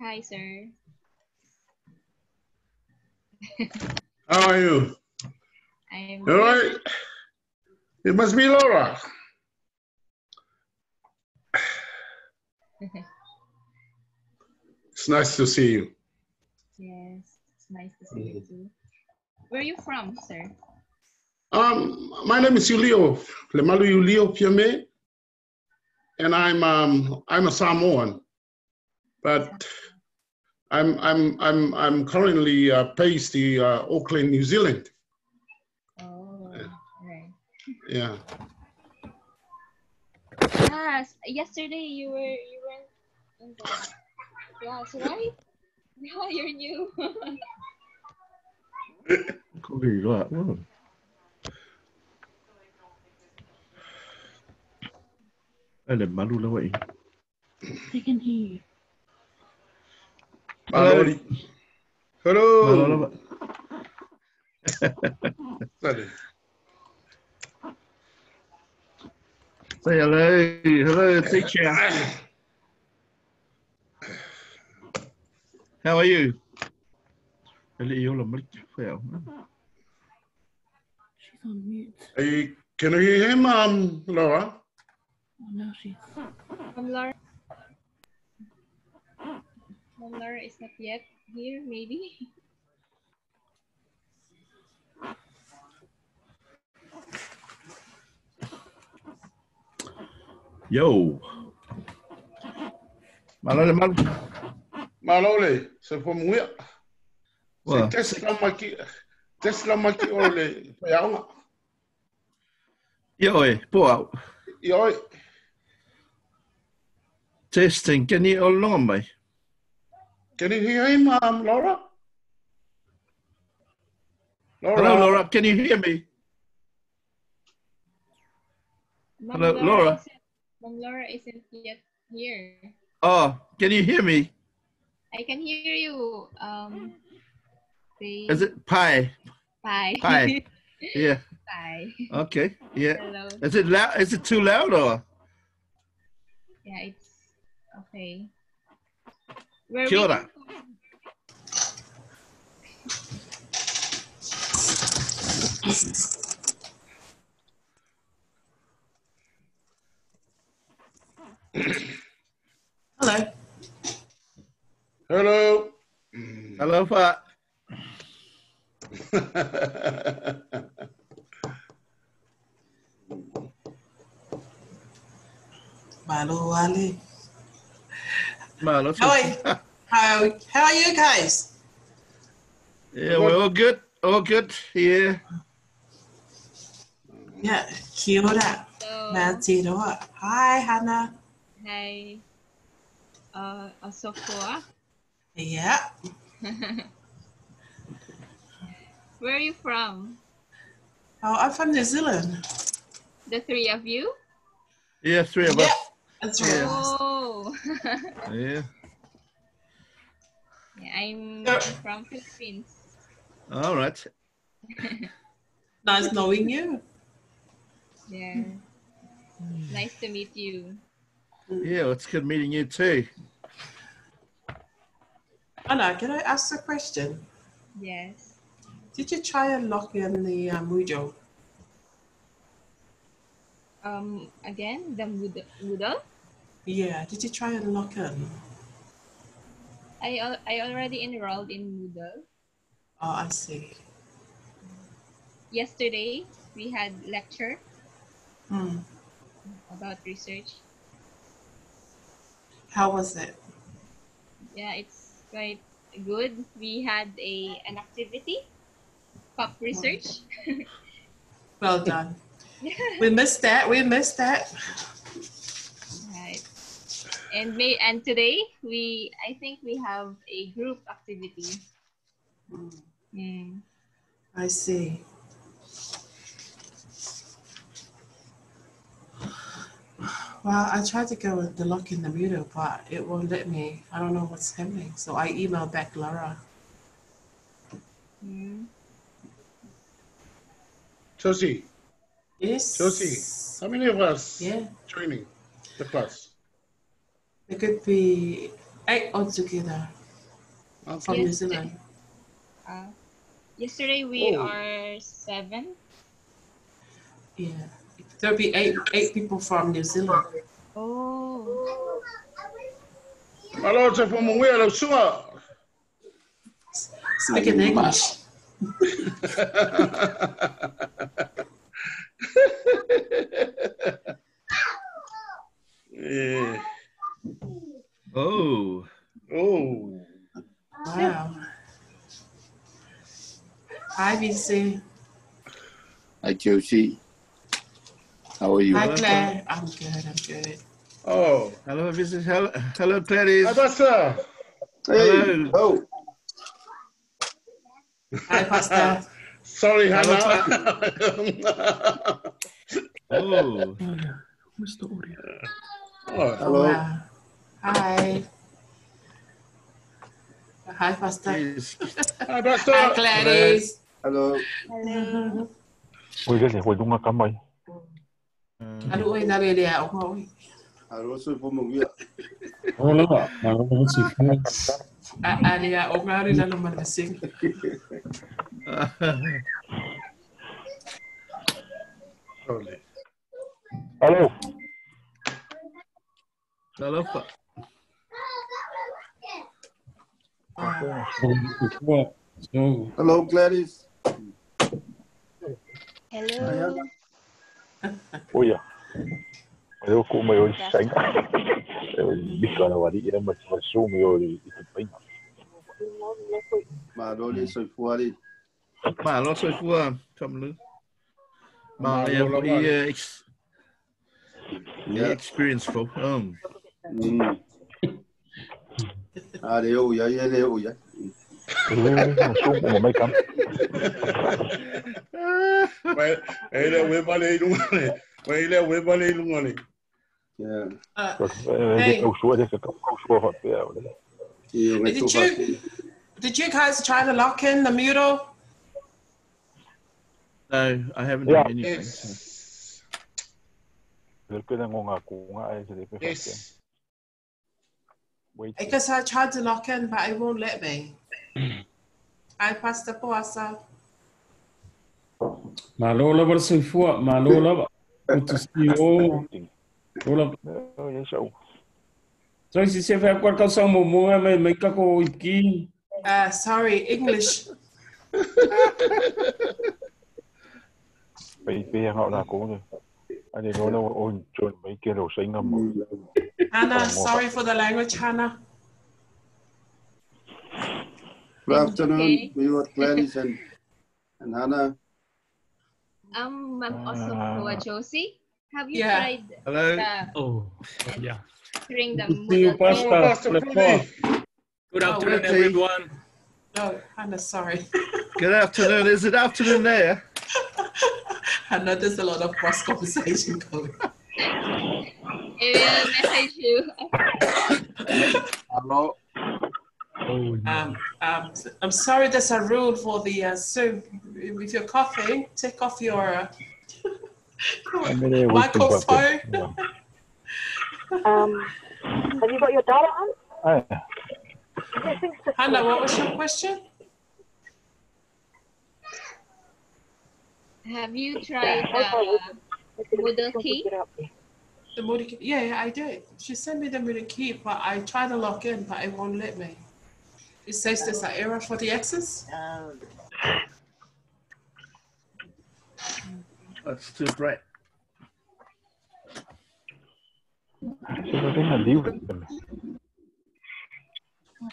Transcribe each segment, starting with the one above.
Hi, sir. How are you? I'm All right. It must be Laura. It's nice to see you. Yes, it's nice to see you too. Where are you from, sir? Um, my name is Julio Lemalu Julio Piame, and I'm um, I'm a Samoan, but I'm I'm I'm I'm currently uh, based in uh, Auckland, New Zealand. Oh, right. Yeah. Ah, yesterday you were you were in the class, right? Yeah, you're new. Có gì đó ạ? Wow. Đây là malu là. They can hear you. Malori. Malu là Hello. vậy. Sorry. Say hello. Hello, teacher. How are you? Cái lý yếu là mất phải? She's on mute. Hey, can you hear him, um, Laura? Oh, now she's. Mom Laura. Mom is not yet here, maybe. Yo. Malole, là malu. Malole, c'est pour moi. Wow. C'est Tesla Maki. Tesla Maki Ole. Payama. Yo, ơi, bộ ảo. Yo, Testing. Can you all along mày? Can you hear him, um, Laura? Laura. Hello, Laura. Can you hear me? Mom Hello, Laura. Isn't, Mom Laura isn't yet here. Oh, can you hear me? I can hear you. Um, say Is it pie? Pie. Pie. Yeah. bye. Okay. Yeah. Hello. Is it loud? Is it too loud or? Yeah, it's okay. We're Kia ora. Hello. Hello. Hello, Pat. Malu Ali. Malo. How are you? How, how are you guys? Yeah, we're all good. All good. Yeah. Yeah, kia ora. So, Matty. Hi, Hannah. hi. Uh, Asofua. Yeah. Where are you from? Oh, I'm from New Zealand. The three of you? Yeah, three of Yeah. us. That's right. Oh. Yeah. Yeah, I'm Yeah. from Philippines. All right. Nice knowing you. Yeah. Nice to meet you. Yeah, well, it's good meeting you too. Anna, can I ask a question? Yes. Did you try and lock in the uh, Moodle? Um, again, the Moodle. Yeah, did you try and lock in? I, al- I already enrolled in Moodle. Oh, I see. Yesterday, we had lecture Hmm. about research. How was it? Yeah, it's quite good. We had a an activity, pop research. Well done. we missed that. We missed that. Right. And may and today we I think we have a group activity. Hmm, Mm. I see. Well, I tried to go with the lock in the Moodle, but it won't let me. I don't know what's happening. So I emailed back Laura. Mm. Josie, Yes. Josie, how many of us Yeah. joining the class? It could be eight altogether from New Zealand. Uh, yesterday we Oh. are seven. Yeah. There'll be eight eight people from New Zealand. Oh. Hello, it's from where? Hello, Sua. Speak in English. yeah. Oh, Oh. Wow. Hi, VC. Hi, Josie. How are you? Hi, Claire. I'm good. I'm good. Oh. hello, Mrs. Hello, hello, Clarice. Hi, Pastor. Hey, Hello. oh, Hi, Pastor. Sorry, Hello, Hannah. Oh, Where's the audio? oh. hello. Wow. Hi. Hi, Pastor. Hi, Pastor. Hi, Gladys. Hello. Hello. Ôi, cái gì hồi đúng là cảm ơn. Alo, ôi, nào đây à, ông ơi. Alo, sư phụ mừng vậy. Alo, nào ông sư phụ. À, à, đi à, ông nào đi nào mà nó xin. Alo. Alo. Alo, Pak. Cụ mày ơi sánh Biết cả là vào đi Em mà mà su mày ơi Thì thật bánh Mà đôi đi soi phua đi. Bà lo soi phua chậm nữa. Bà Bà là lo lắm đi rồi. uh, experience folk. Um. Ừ. À, đều vậy, vậy, đều vậy. Ừ Su mà mấy cắm Vậy vậy là với ba lê đúng không này? Vậy là với ba lê đúng không này? Yeah. Hey. Cái câu số Cái câu số hợp bèo đấy Thì ngày Did you- did you guys try to lock in the Moodle? No, I haven't Yeah. done anything. Yes. so. Rồi Wait Because I tried to lock in, but it won't let me. Hi, Pastor Puasa. Malola bersifua, malola putus tio. Lola, Ôi vậy sao so si se fa kwa ka sa mo mo mai mai ka ko iki. Uh, sorry, English. Bị bị họ là cụ rồi Anh đi nói nó Ôi trời mấy kia đầu xanh ngâm Hannah, sorry for the language, Hannah. Good afternoon. Okay. We were Gladys and, and Hannah. Um, I'm also Ah. Kua Josie. Have you Yeah. tried Hello. the, Oh, yeah. hearing the Good see you, Moodle, Oh, the see Pastor. King? Pastor Lepo. Freddie. Good Oh, afternoon, okay. everyone. No, Hannah, sorry. Good afternoon. Is it afternoon there? I know there's a lot of cross conversation going. I will message you. Hello. Oh, no. Um, um, I'm sorry, there's a rule for the uh, Zoom. If you're coughing, take off your, uh, microphone. Um, have you got your data on? This thing's just Hannah, what was your question? Have you tried Okay. the Moodle key? Get up. The Moodle key? Yeah, yeah, I did. She sent me the Moodle key, but I tried to log in, but it won't let me. It says there's an error for the access. That's too bright. sino rin na libre.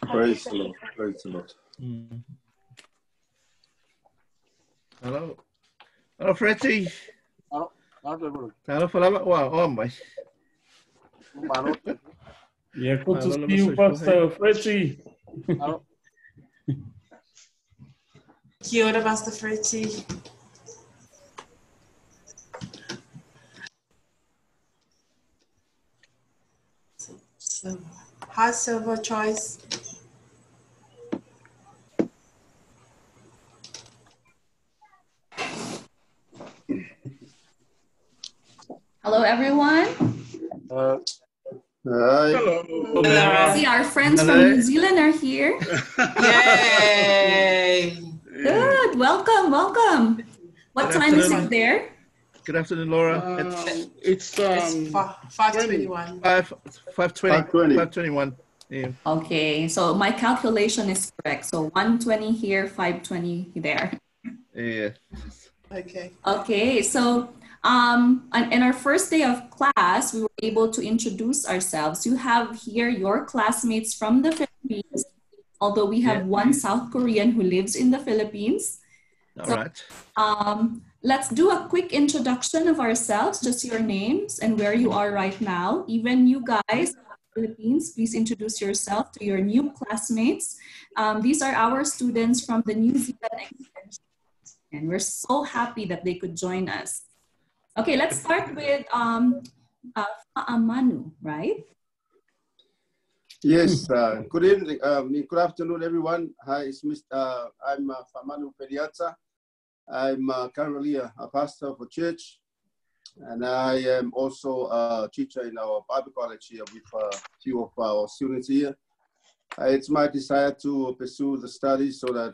Praise the Lord. Praise the Lord. Mm. Hello. Hello, Freddie. Hello, Falaba. Wow, my. Yeah, good to Ah, see wala you, massage ko, Pastor Freddie. Kia ora, Master Fritzy. So, hi, Silver Choice. Hello, everyone. Hi. Hello. See, our friends Hello. from New Zealand are here. Yay! Good. Welcome, welcome. What Good time is it there? Good afternoon, Laura. Um, it's it's It's um, fi- 521. five five twenty. 5:20. Five twenty one. Yeah. Okay, so my calculation is correct. So 120 here, 520 there. Yeah. Okay. Okay, so um, in our first day of class, we were able to introduce ourselves. You have here your classmates from the Philippines, although we have Yeah. one South Korean who lives in the Philippines. All So- right. Um, let's do a quick introduction of ourselves, just your names and where you are right now. Even you guys, Philippines, please introduce yourself to your new classmates. Um, these are our students from the New Zealand Extension, and we're so happy that they could join us. Okay, let's start with um, uh, Amanu, right? Yes. Uh, good evening. Um, good afternoon, everyone. Hi, it's Mr. Uh, I'm uh, Famanu Peniata. I'm uh, currently a, a pastor a church, and I am also a teacher in our Bible college here with a few of our students here. Uh, it's my desire to pursue the studies so that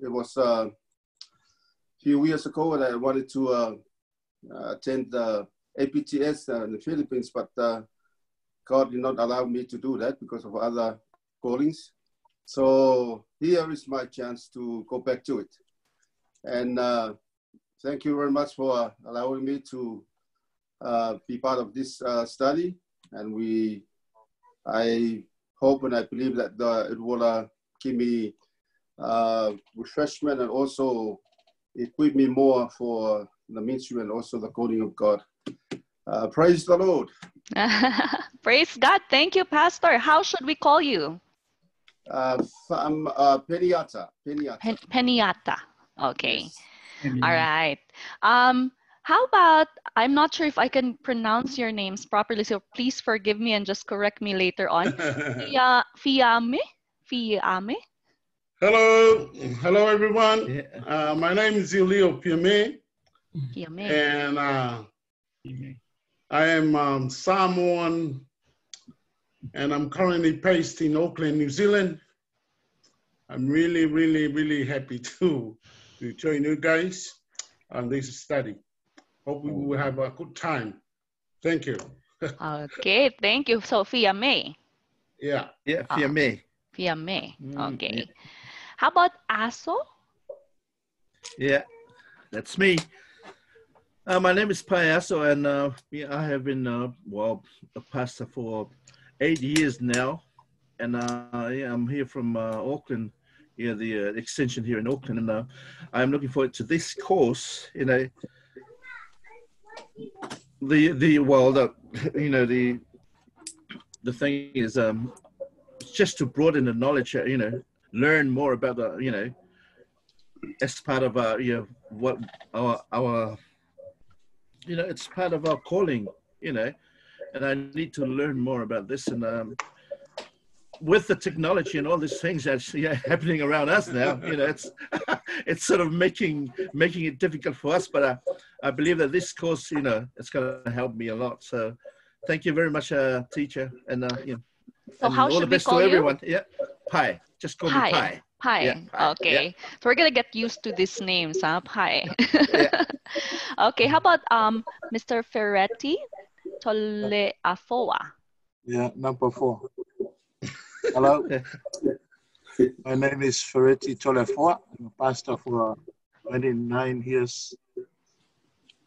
it was uh, a few years ago that I wanted to uh, uh, attend the APTS uh, in the Philippines, but uh, God did not allow me to do that because of other callings. So here is my chance to go back to it. And uh, thank you very much for allowing me to uh, be part of this uh, study. And we, I hope and I believe that the, it will uh, give me uh, refreshment and also equip me more for the ministry and also the calling of God. Uh, praise the Lord. Praise God. Thank you, Pastor. How should we call you? Uh, fam, uh, Peniata. Peniata. Pen- Peniata. Okay. Yes. All right. Um, how about I'm not sure if I can pronounce your names properly, so please forgive me and just correct me later on. Fia, Fiame? Fiame? Hello, hello everyone. Uh, my name is Julio Piame, Fiame. and uh, I am um, Samoan, and I'm currently based in Auckland, New Zealand. I'm really, really, really happy to, to join you guys on this study. Hope we will have a good time. Thank you. Okay, thank you. So Fiame. Yeah. Yeah, Ah. Fiame. Fiame. Mm, Okay. How about Aso? Yeah, that's me. Uh, my name is Payaso, and uh, I have been uh, well a pastor for eight years now, and uh, yeah, I'm here from uh, Auckland, yeah, the uh, extension here in Auckland, and I'm looking forward to this course. You know, the the well the you know the the thing is um just to broaden the knowledge you know learn more about the you know as part of our you know what our our you know it's part of our calling you know and i need to learn more about this and um with the technology and all these things that's yeah, happening around us now, you know, it's it's sort of making making it difficult for us. But I, I believe that this course, you know, it's going to help me a lot. So, thank you very much, uh, teacher, and uh, you know, So and how all should the we best call to you? everyone. Yeah, pie. Just call me Pie. Pie. Pie. Yeah, pie. Okay. Yeah. So we're gonna get used to these names, huh? Pie. okay. How about um Mr. Ferretti Toleafoa? Yeah, number four. Hello. My name is Ferretti Tolefoa. I'm a pastor for 29 years in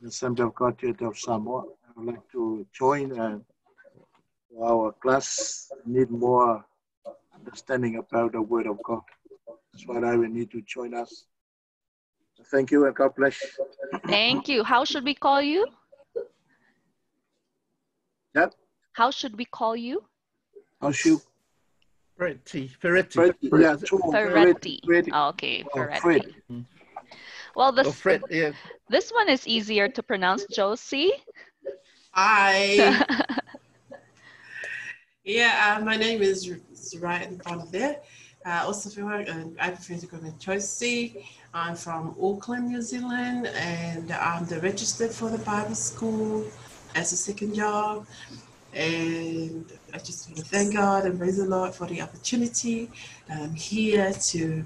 the Assembly of God Church of Samoa. I would like to join uh, our class. Need more understanding about the Word of God. That's why I will need to join us. Thank you and God bless. Thank you. How should we call you? Yep. How should we call you? How should Ferretti. Ferretti. Ferretti, yeah, two. Ferretti. Ferretti. Okay, Oh, Fred. Well, this Oh, Fred, yeah. this one is easier to pronounce. Josie. Hi. yeah, uh, my name is, is right Uh, also, want, uh, I prefer to go with Josie. I'm from Auckland, New Zealand, and I'm the registered for the Bible school as a second job. And I just want to thank God and praise the Lord for the opportunity um, here to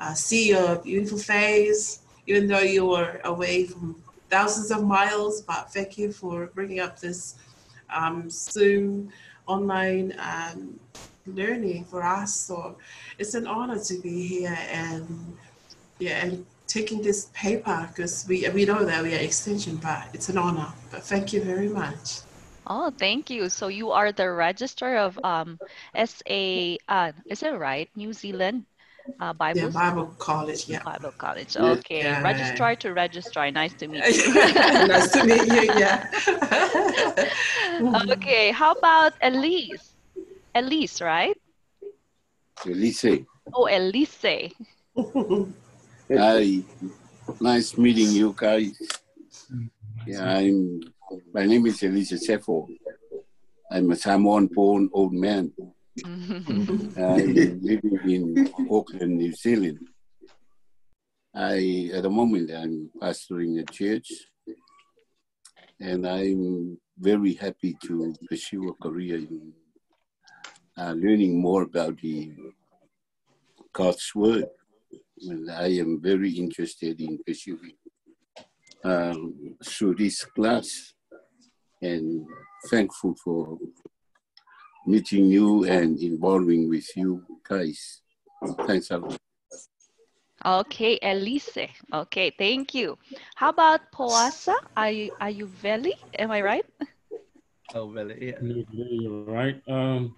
uh, see your beautiful face, even though you were away from thousands of miles. But thank you for bringing up this um, Zoom online um, learning for us. So it's an honor to be here and yeah, and taking this paper because we we know that we are extension, but it's an honor. But thank you very much. Oh, thank you. So you are the registrar of um SA. Uh, is it right? New Zealand uh, Bible. Yeah, Bible College. Yeah. Bible College. Okay. Yeah. Registrar to registrar. Nice to meet you. nice to meet you. Yeah. okay. How about Elise? Elise, right? Elise, Oh, Elise. hi. Nice meeting you guys. Yeah, I'm. My name is Elise Sefo. I'm a Samoan-born old man. I'm living in Auckland, New Zealand. I, at the moment, I'm pastoring a church, and I'm very happy to pursue a career in uh, learning more about the God's word. And I am very interested in pursuing um, through this class, and thankful for meeting you and involving with you guys. Thanks a lot. Okay, Elise. Okay, thank you. How about Poasa? Are you, are you Veli? Am I right? Oh, well, yeah. You're right. Um,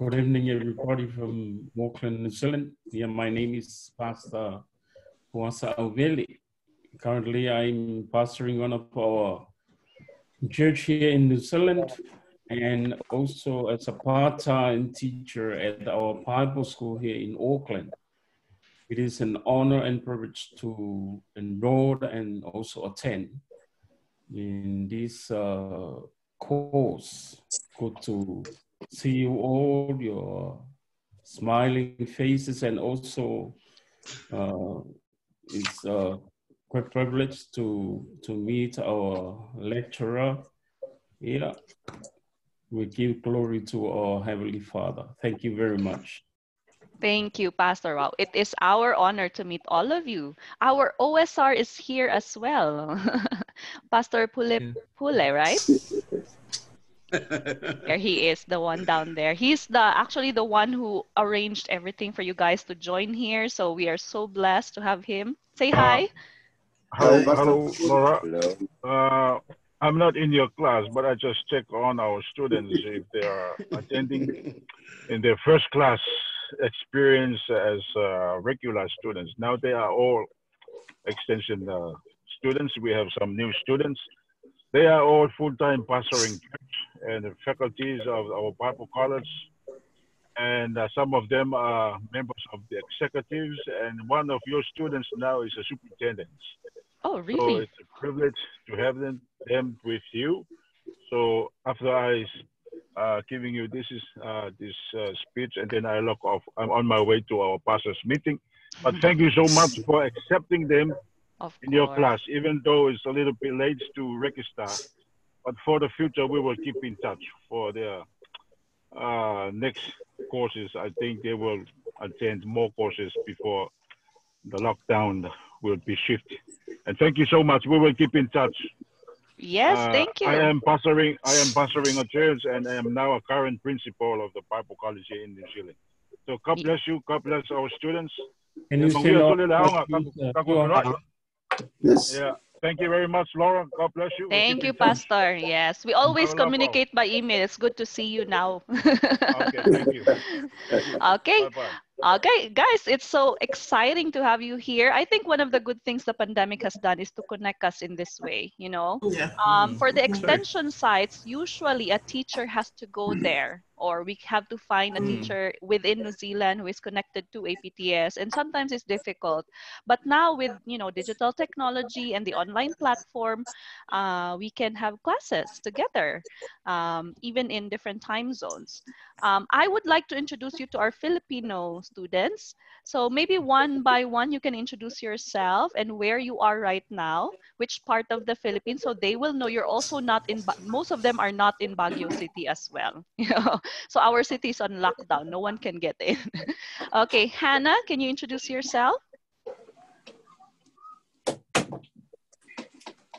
good evening, everybody from Auckland, New Zealand. Yeah, my name is Pastor Puasa Auveli. Currently, I'm pastoring one of our church here in New Zealand and also as a part-time teacher at our Bible school here in Auckland. It is an honor and privilege to enroll and also attend in this uh, course. go to see you all, your smiling faces, and also uh, it's a great privilege to to meet our lecturer. Yeah, we give glory to our Heavenly Father. Thank you very much. Thank you, Pastor Wow. It is our honor to meet all of you. Our OSR is here as well. Pastor Pule, Pule, right? There he is, the one down there. He's the actually the one who arranged everything for you guys to join here. So we are so blessed to have him. Say hi. Hi, hello, Laura. Uh, I'm not in your class, but I just check on our students if they are attending in their first class experience as uh, regular students. Now they are all extension uh, students. We have some new students. They are all full-time pastoring church and the faculties of our Bible College. And uh, some of them are members of the executives. And one of your students now is a superintendent. Oh, really? So it's a privilege to have them, them with you. So after I uh, giving you this is uh, this uh, speech, and then I log off. I'm on my way to our pastors meeting. But thank you so much for accepting them Of in your class, even though it's a little bit late to register. But for the future, we will keep in touch for their uh, next courses. I think they will attend more courses before the lockdown will be shifted. And thank you so much. We will keep in touch. Yes, Uh, thank you. I am pastoring. I am pastoring a church, and I am now a current principal of the Bible College here in New Zealand. So God bless you. God bless our students. Can you Yeah, say, Maria Lord, Tole Laonga, please, Kaku- Kaku go on. Roy. Yes. Yeah. Thank you very much, Laura. God bless you. We'll Thank you, in touch. Pastor. Yes, we always Have a love, communicate by email. It's good to see you now. Okay. Thank you. Okay. Bye-bye. Okay, guys, it's so exciting to have you here. I think one of the good things the pandemic has done is to connect us in this way, you know. Yeah. Um, for the Mhm. extension sites, usually a teacher has to go there, or we have to find a Mm. teacher within New Zealand who is connected to APTS, and sometimes it's difficult. But now with you know digital technology and the online platform, uh, we can have classes together, um, even in different time zones. Um, I would like to introduce you to our Filipino students. So maybe one by one, you can introduce yourself and where you are right now, which part of the Philippines, so they will know you're also not in. Most of them are not in Baguio City as well. You know, so our city is on lockdown. No one can get in. okay, Hannah, can you introduce yourself?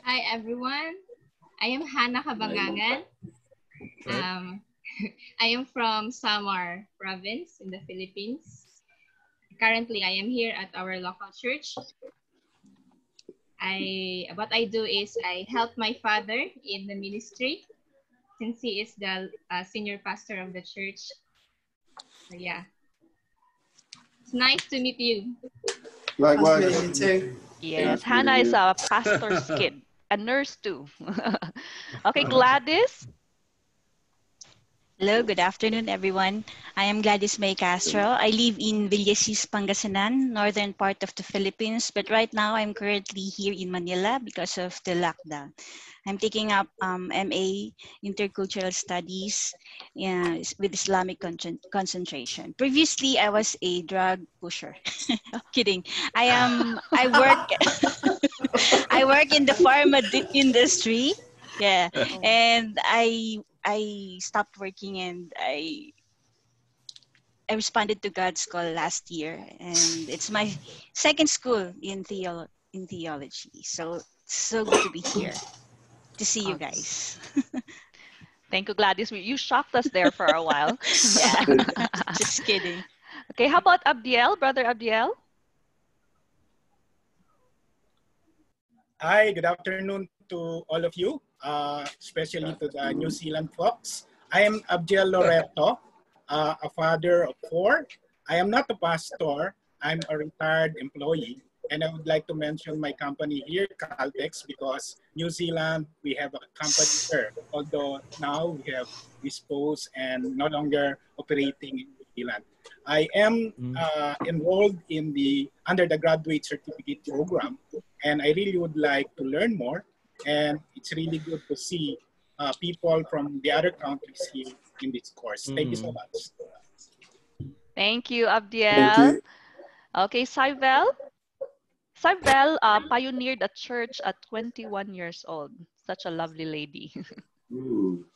Hi everyone. I am Hannah Kabangangan. Um, I am from Samar province in the Philippines. Currently, I am here at our local church. I what I do is I help my father in the ministry since he is the uh, senior pastor of the church. So yeah, it's nice to meet you. Likewise. Nice to meet you too. Yes, Hannah is a pastor's kid, a nurse too. okay, Gladys. Hello, good afternoon, everyone. I am Gladys May Castro. I live in Villasis, Pangasinan, northern part of the Philippines, but right now I'm currently here in Manila because of the lockdown. I'm taking up um, MA Intercultural Studies uh, with Islamic con- concentration. Previously, I was a drug pusher. Kidding. I am. I work. I work in the pharma industry. Yeah, and I I stopped working and I I responded to God's call last year, and it's my second school in theo in theology. So so good to be here to see you guys. Thank you, Gladys. You shocked us there for a while. yeah, just kidding. Okay, how about Abdiel, brother Abdiel? Hi, good afternoon to all of you, uh, especially to the New Zealand folks. I am Abdiel Loreto, uh, a father of four. I am not a pastor. I'm a retired employee. And I would like to mention my company here, Caltex, because New Zealand, we have a company here. Although now we have disposed and no longer operating in New Zealand. I am uh, enrolled in the under the graduate certificate program, and I really would like to learn more. And it's really good to see uh, people from the other countries here in this course. Thank you so Mhm. much. Thank you, Abdiel. Okay, Saibel. Saibel uh, pioneered a church at 21 years old. Such a lovely lady.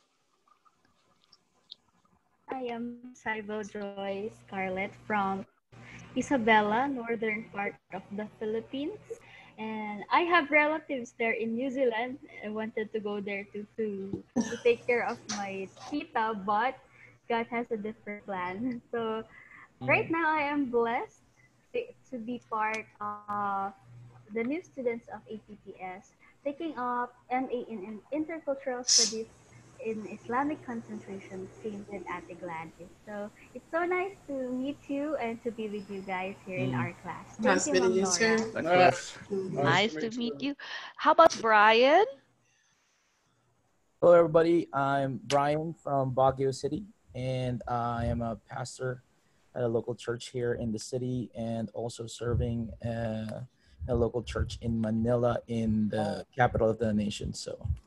I am Saibel Joy Scarlett from Isabela, northern part of the Philippines. And I have relatives there in New Zealand. I wanted to go there to, to, to take care of my tita, but God has a different plan. So right mm-hmm. now I am blessed to, to be part of the new students of APTS taking up MA in Intercultural Studies in Islamic concentration same with Ate Gladys. So it's so nice to meet you and to be with you guys here in Mm. our class. Thank Nice you, meeting you, sir. Nora. nice to meet you. How about Brian? Hello, everybody. I'm Brian from Baguio City, and I am a pastor at a local church here in the city and also serving uh, a local church in Manila in the capital of the nation. So, yeah.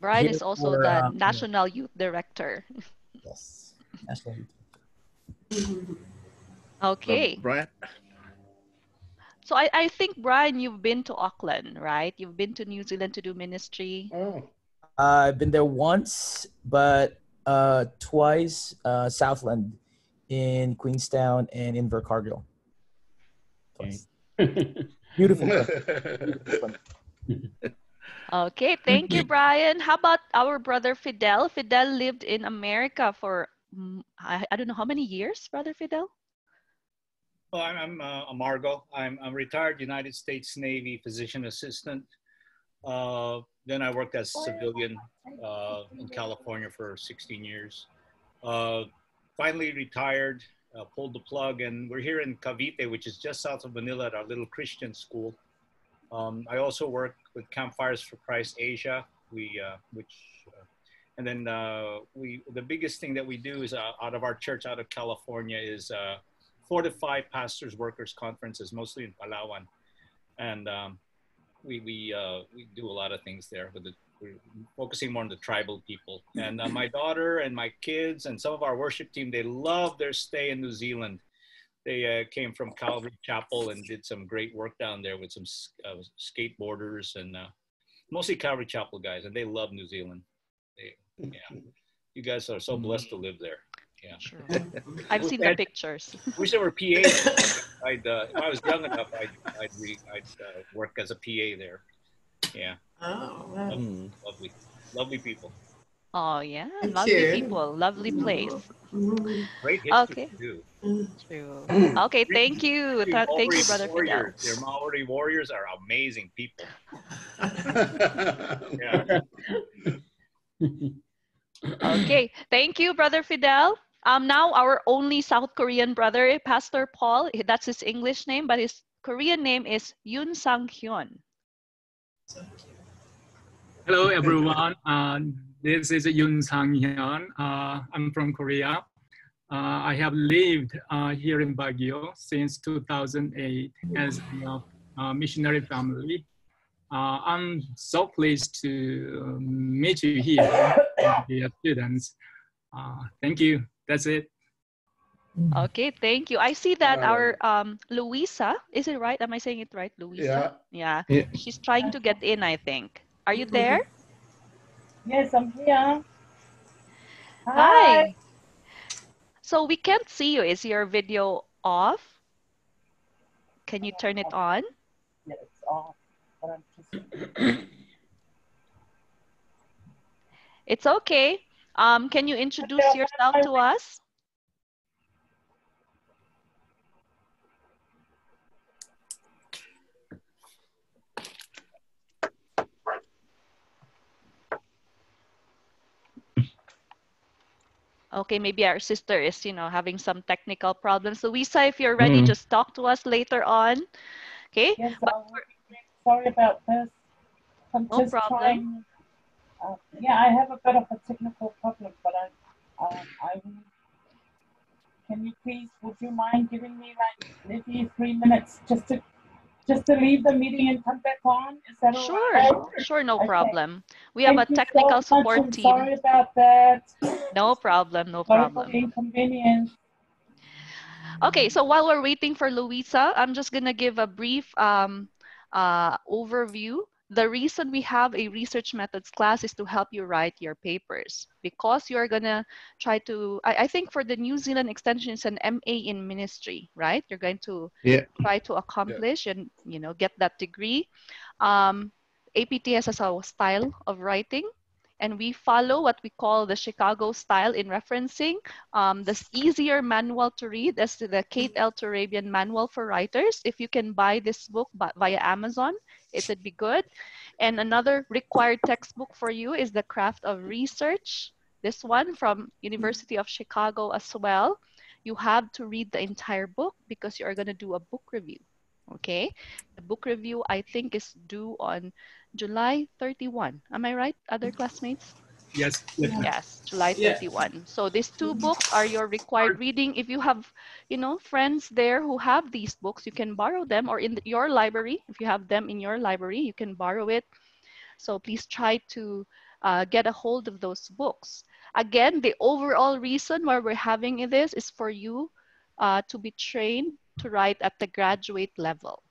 Brian is also for, the um, National Youth Director. Yes. National Youth. Okay. Brian? So I, I think, Brian, you've been to Auckland, right? You've been to New Zealand to do ministry. Oh. Uh, I've been there once, but uh, twice, uh, Southland in Queenstown and in Invercargill. Twice. Beautiful. place. Okay, thank you, Brian. How about our brother Fidel? Fidel lived in America for, I, I don't know how many years, brother Fidel? Well, I'm, I'm uh, Amargo. I'm a retired United States Navy physician assistant. Uh, then I worked as civilian uh, in California for 16 years. Uh, finally retired, uh, pulled the plug, and we're here in Cavite, which is just south of Manila at our little Christian school. Um, I also work with Campfires for Christ Asia, we, uh, which, uh, and then uh, we, the biggest thing that we do is uh, out of our church out of California is uh, four to five pastors workers conferences, mostly in Palawan, and um, we we uh, we do a lot of things there. With the, we're focusing more on the tribal people. And my daughter and my kids and some of our worship team, they love their stay in New Zealand. They uh, came from Calvary Chapel and did some great work down there with some uh, skateboarders and uh, mostly Calvary Chapel guys, and they love New Zealand. They, yeah, you guys are so blessed to live there. Yeah. Sure. I've seen the pictures. Wish there were PAs. I'd, uh, if I was young enough, I'd, I'd, re, I'd uh, work as a PA there. Yeah. Oh, wow. Lovely, lovely, lovely people. Oh yeah, Thank lovely you. people, lovely place. Great history Okay. too. True. Okay, thank you. Th- Thank you, Maori brother Fidel. warriors. Their Maori warriors are amazing people. Okay, thank you, brother Fidel. Um, now our only South Korean brother, Pastor Paul. That's his English name, but his Korean name is Yoon Sang Hyun. Hello, everyone. Uh, this is Yoon Sang Hyun. Uh, I'm from Korea. Uh, I have lived uh, here in Baguio since 2008 as a uh, missionary family. Uh, I'm so pleased to um, meet you here, dear students. Uh, thank you. That's it. Okay, thank you. I see that Uh, our um, Luisa, is it right? Am I saying it right, Luisa? Yeah. Yeah. She's trying to get in, I think. Are you there? Yes, I'm here. Hi. So we can't see you. Is your video off? Can you turn it on? Yeah, it's off. Just It's okay. Um, can you introduce yourself to us? Okay, maybe our sister is, you know, having some technical problems. Luisa, if you're ready, Mm. just talk to us later on. Okay? yes, But sorry about this. I'm No just problem. trying. Uh, yeah, I have a bit of a technical problem, but I, um, I. Can you please, would you mind giving me like maybe three minutes just to, just to leave the meeting and come back on? Is that Sure, right? sure, no Okay. problem. We have a Thank you so technical much. support I'm team. Sorry about that. No problem, no Sorry for problem. the inconvenience. Okay, so while we're waiting for Luisa, I'm just gonna give a brief um, uh, overview. The reason we have a research methods class is to help you write your papers because you're gonna try to, I, I think for the New Zealand extension, it's an MA in ministry, right? You're going to Yeah. try to accomplish and, you know, get that degree. Um, APTS has a style of writing and we follow what we call the Chicago style in referencing um, this easier manual to read is the Kate L. Turabian Manual for Writers. If you can buy this book via Amazon, it would be good. And another required textbook for you is The Craft of Research. This one from University of Chicago as well. You have to read the entire book because you are going to do a book review. Okay, the book review I think is due on July 31. Am I right, other classmates? Yes. Yes, July Yeah. 31. So these two books are your required reading. If you have, you know, friends there who have these books, you can borrow them or in the- your library. If you have them in your library, you can borrow it. So please try to uh, get a hold of those books. Again, the overall reason why we're having this is for you uh, to be trained to write at the graduate level.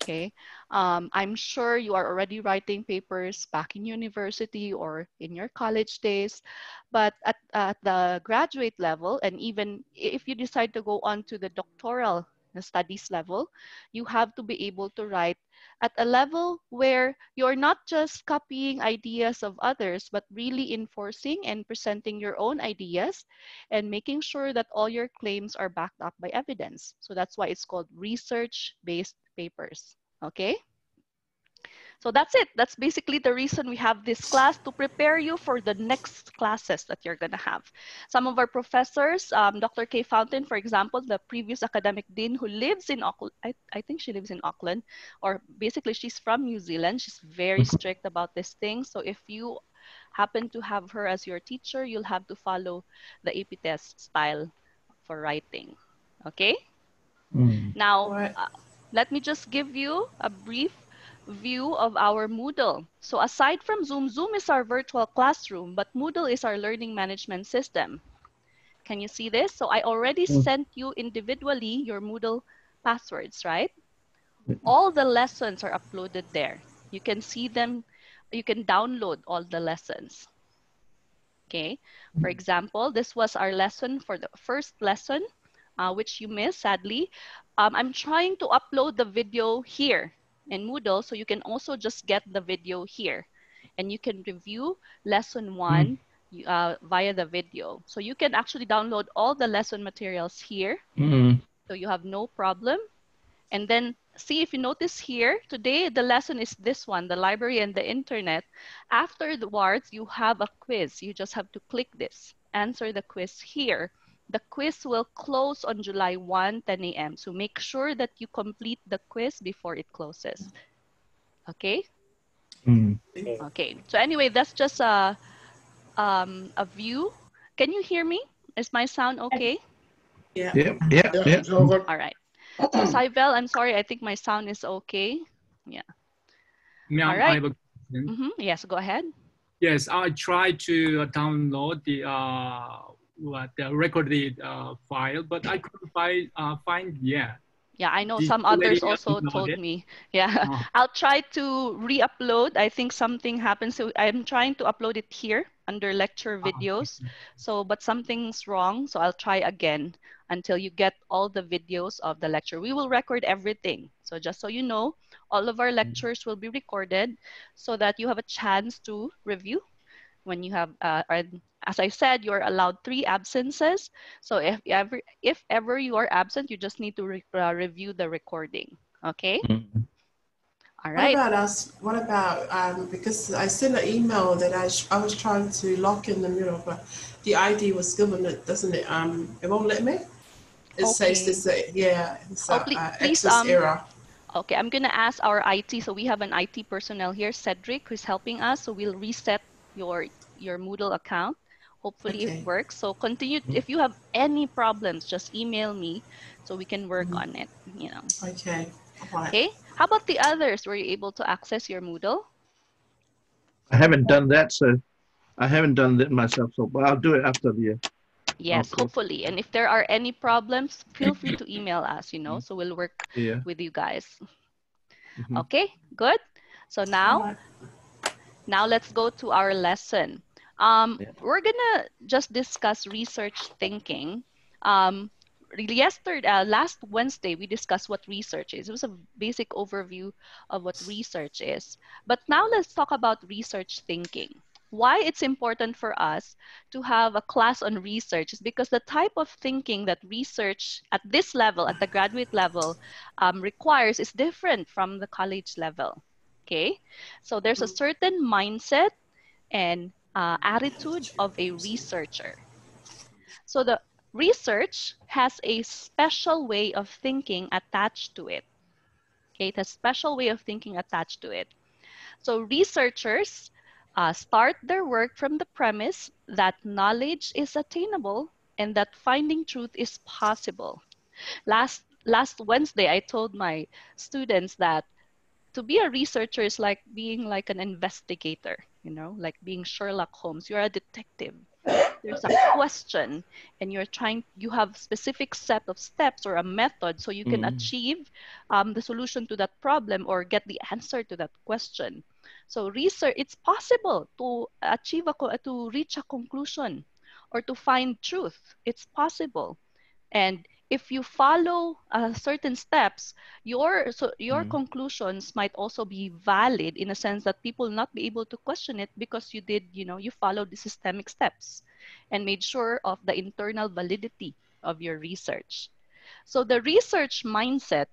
Okay, um, I'm sure you are already writing papers back in university or in your college days, but at, at the graduate level, and even if you decide to go on to the doctoral studies level, you have to be able to write at a level where you're not just copying ideas of others, but really enforcing and presenting your own ideas and making sure that all your claims are backed up by evidence. So that's why it's called research-based papers, okay? So that's it. That's basically the reason we have this class to prepare you for the next classes that you're gonna have. Some of our professors, um, Dr. Kay Fountain, for example, the previous academic dean who lives in Auckland, I, I think she lives in Auckland, or basically she's from New Zealand. She's very strict about this thing. So if you happen to have her as your teacher, you'll have to follow the APTS style for writing, okay? Now, uh, let me just give you a brief view of our Moodle. So aside from Zoom, Zoom is our virtual classroom, but Moodle is our learning management system. Can you see this? So I already Mm. sent you individually your Moodle passwords, right? All the lessons are uploaded there. You can see them, you can download all the lessons. Okay, for example, this was our lesson for the first lesson, uh, which you missed sadly. Um, I'm trying to upload the video here in Moodle, so you can also just get the video here. And you can review lesson one you- uh, via the video. So you can actually download all the lesson materials here. So you have no problem. And then see if you notice here, today the lesson is this one, the library and the internet. Afterwards, you have a quiz. You just have to click this, answer the quiz here. The quiz will close on July 1, 10 a.m. So make sure that you complete the quiz before it closes. Okay? Okay. So anyway, that's just a, um, a view. Can you hear me? Is my sound okay? Yeah. Yep, yep, yep. All right. So Saibel, I'm sorry. I think my sound is okay. Yeah. Ma'am, All I have a question. Mhm. Yes, go ahead. Yes, I tried to download the uh, what the recorded uh, file, but I couldn't find uh, find yet. Yeah, I know Did some others also told it? me. Yeah, Oh. I'll try to re-upload. I think something happened. So I'm trying to upload it here under lecture Ah, videos. So, but something's wrong. So I'll try again until you get all the videos of the lecture. We will record everything. So just so you know, all of our Mm. lectures will be recorded so that you have a chance to review when you have, uh, as I said, you're allowed three absences. So if ever, if ever you are absent, you just need to re- uh, review the recording. Okay. All What about us? What about um, because I sent an email that I, sh- I was trying to lock in the middle, but the ID was given it, doesn't it? Um, it won't let me. It says Okay. this, uh, yeah, it's Oh, a, please, uh, please, access um, error. Okay, I'm gonna ask our IT. So we have an IT personnel here, Cedric, who's helping us. So we'll reset your your Moodle account. Hopefully Okay. it works. So continue. Mm-hmm. If you have any problems, just email me, so we can work mm-hmm. on it. You know. Okay. All right. Okay. How about the others? Were you able to access your Moodle? I haven't done that, so I haven't done that myself. So, but I'll do it after the. year. Yes, cool. hopefully. And if there are any problems, feel free to email us. You know, mm-hmm. so we'll work Yeah. with you guys. Mhm. Okay, good. So now, now let's go to our lesson. Um, We're gonna just discuss research thinking. Um, yesterday, uh, last Wednesday, we discussed what research is. It was a basic overview of what research is. But now let's talk about research thinking. Why it's important for us to have a class on research is because the type of thinking that research at this level, at the graduate level, um, requires is different from the college level. Okay, so there's a certain mindset and uh, attitude of a researcher. So the research has a special way of thinking attached to it. Okay, it has a special way of thinking attached to it. So researchers uh, start their work from the premise that knowledge is attainable and that finding truth is possible. Last last Wednesday, I told my students that to be a researcher is like being like an investigator, you know, like being Sherlock Holmes. You're a detective. There's a question, and you're trying. You have specific set of steps or a method, so you can Mm. achieve um, the solution to that problem or get the answer to that question. So research, it's possible to achieve a, to reach a conclusion or to find truth. It's possible. And if you follow uh, certain steps, your so your Mm. conclusions might also be valid in a sense that people will not be able to question it because you did, you know, you followed the systemic steps and made sure of the internal validity of your research. So the research mindset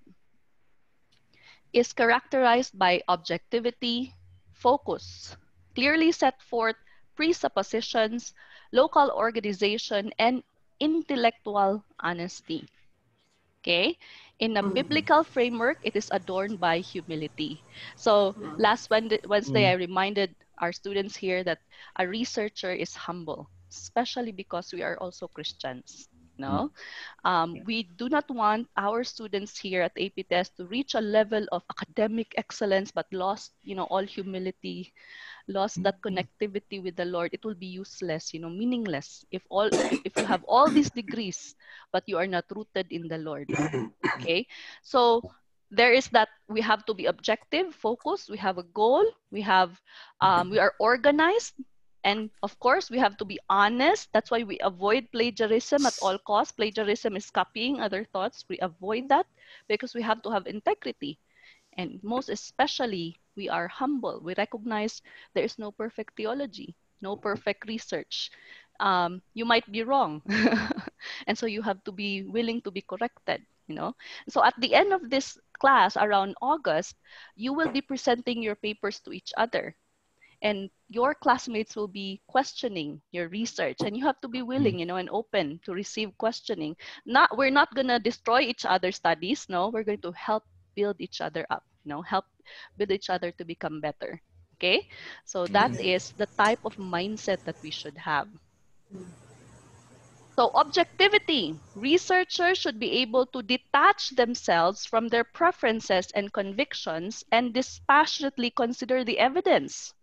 is characterized by objectivity, focus, clearly set forth presuppositions, local organization, and intellectual honesty. Okay? In a biblical framework, it is adorned by humility. So last Wednesday, Mm. I reminded our students here that a researcher is humble, especially because we are also Christians. No, um, we do not want our students here at APTS to reach a level of academic excellence, but lost, you know, all humility, lost that connectivity with the Lord. It will be useless, you know, meaningless if all if you have all these degrees, but you are not rooted in the Lord. Okay, so there is that we have to be objective, focused. We have a goal. We have um, we are organized. And of course, we have to be honest. That's why we avoid plagiarism at all costs. Plagiarism is copying other thoughts. We avoid that because we have to have integrity. And most especially, we are humble. We recognize there is no perfect theology, no perfect research. Um, you might be wrong. and so you have to be willing to be corrected, you know. So at the end of this class around August, you will be presenting your papers to each other and your classmates will be questioning your research and you have to be willing mm. you know and open to receive questioning. Not we're not going to destroy each other's studies no we're going to help build each other up you know help build each other to become better okay? So that mm. is the type of mindset that we should have. So objectivity researchers should be able to detach themselves from their preferences and convictions and dispassionately consider the evidence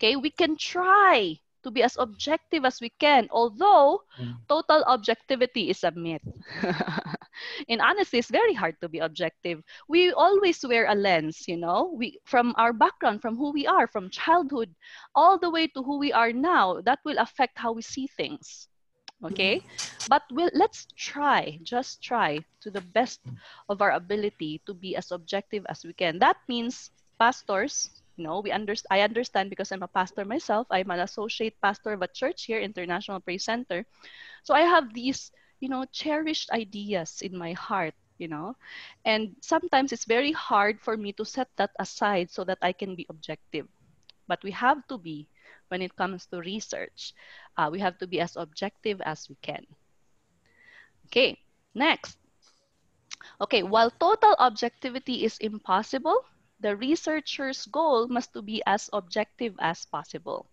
Okay, we can try to be as objective as we can, although mm. total objectivity is a myth. In honesty, it's very hard to be objective. We always wear a lens, you know, we from our background, from who we are, from childhood, all the way to who we are now. That will affect how we see things. Okay, mm. but we'll, let's try, just try to the best of our ability to be as objective as we can. That means pastors, know, we understand. I understand because I'm a pastor myself. I'm an associate pastor of a church here, International Praise Center. So I have these, you know, cherished ideas in my heart, you know, and sometimes it's very hard for me to set that aside so that I can be objective. But we have to be when it comes to research. Uh, we have to be as objective as we can. Okay, next. Okay, while total objectivity is impossible, the researcher's goal must to be as objective as possible.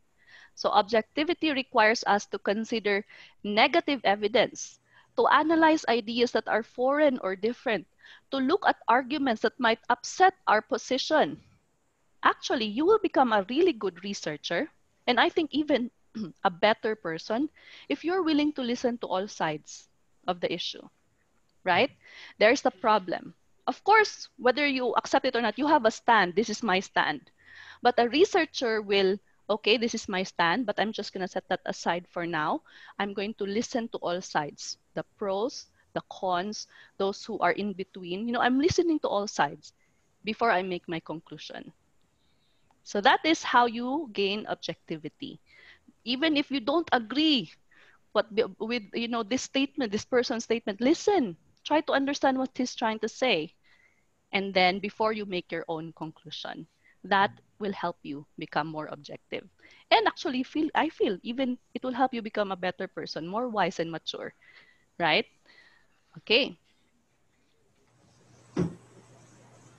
So objectivity requires us to consider negative evidence, to analyze ideas that are foreign or different, to look at arguments that might upset our position. Actually, you will become a really good researcher, and I think even a better person if you're willing to listen to all sides of the issue, right? There's the problem. Of course, whether you accept it or not, you have a stand. This is my stand. But a researcher will, okay, this is my stand, but I'm just going to set that aside for now. I'm going to listen to all sides the pros, the cons, those who are in between. You know, I'm listening to all sides before I make my conclusion. So that is how you gain objectivity. Even if you don't agree what with you know this statement, this person's statement, listen. Try to understand what he's trying to say. And then before you make your own conclusion, that will help you become more objective. And actually feel I feel even it will help you become a better person, more wise and mature. Right? Okay.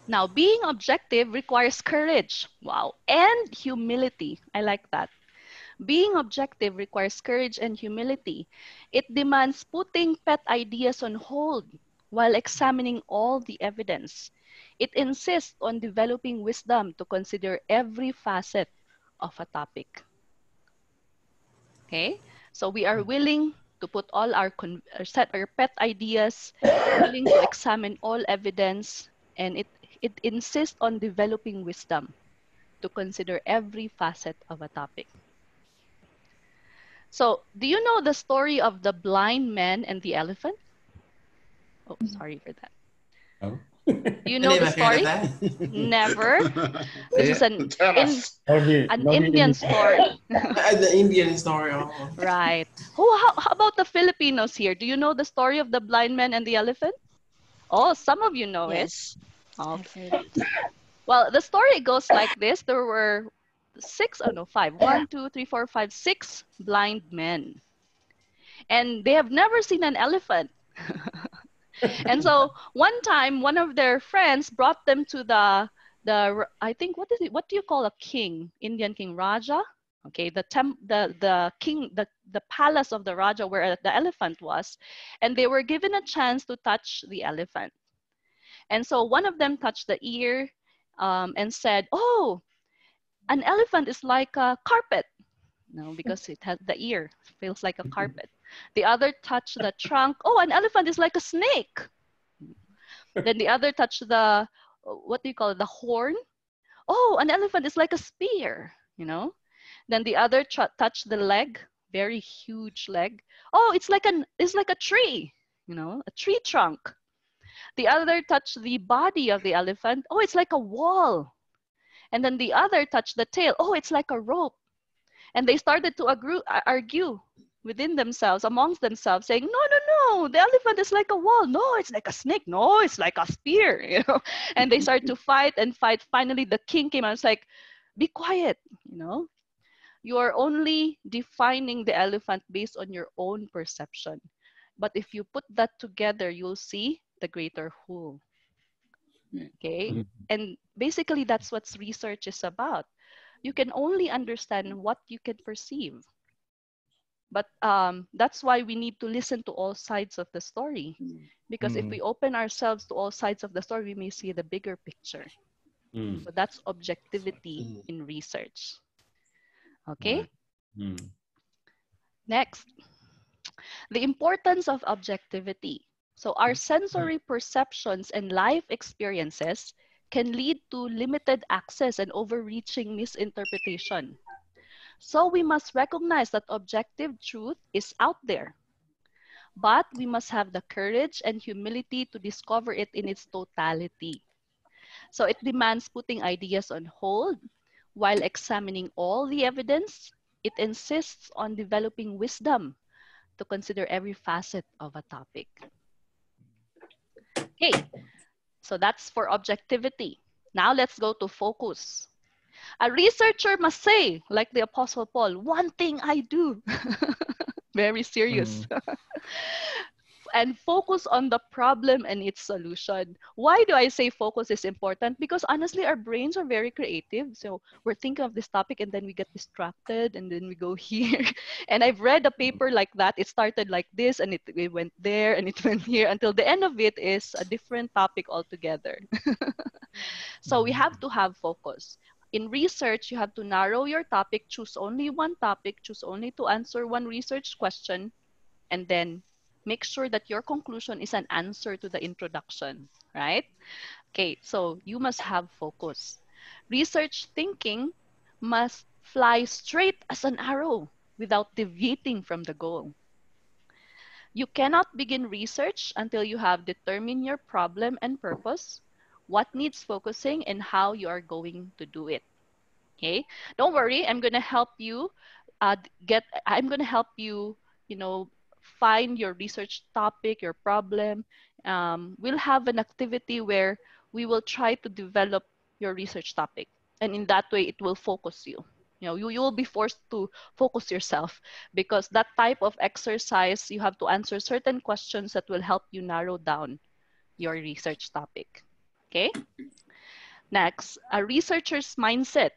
Now, being objective requires courage. Wow. And humility. I like that. Being objective requires courage and humility. It demands putting pet ideas on hold while examining all the evidence. It insists on developing wisdom to consider every facet of a topic. Okay, so we are willing to put all our uh, set our pet ideas, willing to examine all evidence, and it it insists on developing wisdom to consider every facet of a topic. So, do you know the story of the blind man and the elephant? Oh, sorry for that. Oh. Do you know the story? Never. This is an, in, an Indian story. the Indian story. Oh. Right. Oh, how, how about the Filipinos here? Do you know the story of the blind man and the elephant? Oh, some of you know yes. it. Okay. Well, the story goes like this. There were six, oh no, five. One, two, three, four, five, six blind men. And they have never seen an elephant. and so one time, one of their friends brought them to the the I think what is it? What do you call a king? Indian king Raja. Okay, the temp, the the king, the the palace of the Raja where the elephant was, and they were given a chance to touch the elephant. And so one of them touched the ear um, and said, "Oh, an elephant is like a carpet." No, because it has the ear feels like a carpet. The other touched the trunk. Oh, an elephant is like a snake. then the other touched the, what do you call it, the horn. Oh, an elephant is like a spear, you know. Then the other touched the leg, very huge leg. Oh, it's like an, it's like a tree, you know, a tree trunk. The other touched the body of the elephant. Oh, it's like a wall. And then the other touched the tail. Oh, it's like a rope. And they started to argue within themselves, amongst themselves, saying, no, no, no, the elephant is like a wall. No, it's like a snake. No, it's like a spear, you know. And they started to fight and fight. Finally, the king came and was like, be quiet, you know. You are only defining the elephant based on your own perception. But if you put that together, you'll see the greater whole. Okay. Mm-hmm. And basically, that's what research is about. You can only understand what you can perceive. But um, that's why we need to listen to all sides of the story. Because mm. if we open ourselves to all sides of the story, we may see the bigger picture. Mm. So that's objectivity mm. in research. Okay? Mm. Next, the importance of objectivity. So our sensory perceptions and life experiences can lead to limited access and overreaching misinterpretation. So we must recognize that objective truth is out there. But we must have the courage and humility to discover it in its totality. So it demands putting ideas on hold while examining all the evidence. It insists on developing wisdom to consider every facet of a topic. Okay, so that's for objectivity. Now let's go to focus. A researcher must say, like the Apostle Paul, one thing I do. Very serious. Mm. and focus on the problem and its solution. Why do I say focus is important? Because honestly, our brains are very creative. So we're thinking of this topic and then we get distracted and then we go here. and I've read a paper like that. It started like this and it, it went there and it went here until the end of it is a different topic altogether. so we have to have focus in research, you have to narrow your topic, choose only one topic, choose only to answer one research question, and then make sure that your conclusion is an answer to the introduction, right? Okay, so you must have focus. Research thinking must fly straight as an arrow without deviating from the goal. You cannot begin research until you have determined your problem and purpose, what needs focusing, and how you are going to do it. Okay, don't worry. I'm gonna help you uh, get. I'm gonna help you. You know, find your research topic, your problem. Um, we'll have an activity where we will try to develop your research topic, and in that way, it will focus you. You know, you, you will be forced to focus yourself because that type of exercise, you have to answer certain questions that will help you narrow down your research topic. Okay? Next, a researcher's mindset.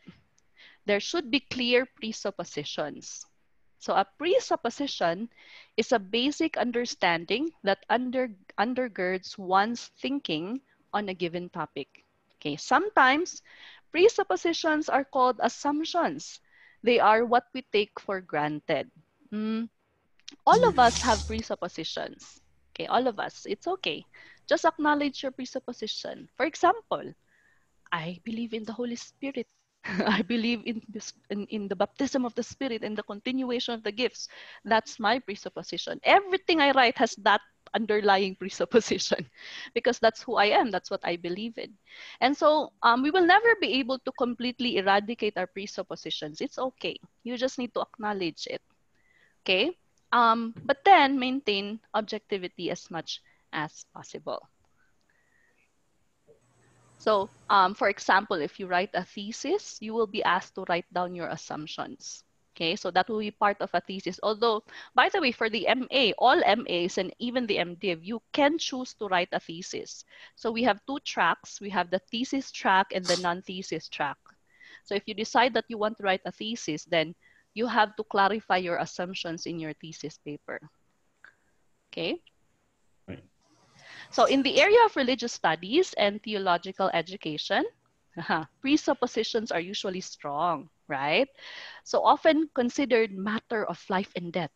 There should be clear presuppositions. So a presupposition is a basic understanding that under, undergirds one's thinking on a given topic. Okay, sometimes presuppositions are called assumptions. They are what we take for granted. Mm. All of us have presuppositions. Okay, all of us. It's okay. Just acknowledge your presupposition. For example, I believe in the Holy Spirit. I believe in, this, in, in the baptism of the Spirit and the continuation of the gifts. That's my presupposition. Everything I write has that underlying presupposition because that's who I am. That's what I believe in. And so um, we will never be able to completely eradicate our presuppositions. It's okay. You just need to acknowledge it. Okay. Um, but then maintain objectivity as much as possible. So um, for example, if you write a thesis, you will be asked to write down your assumptions. Okay, so that will be part of a thesis. Although, by the way, for the MA, all MAs and even the MDiv, you can choose to write a thesis. So we have two tracks. We have the thesis track and the non-thesis track. So if you decide that you want to write a thesis, then you have to clarify your assumptions in your thesis paper. Okay. So in the area of religious studies and theological education, presuppositions are usually strong, right? So often considered matter of life and death.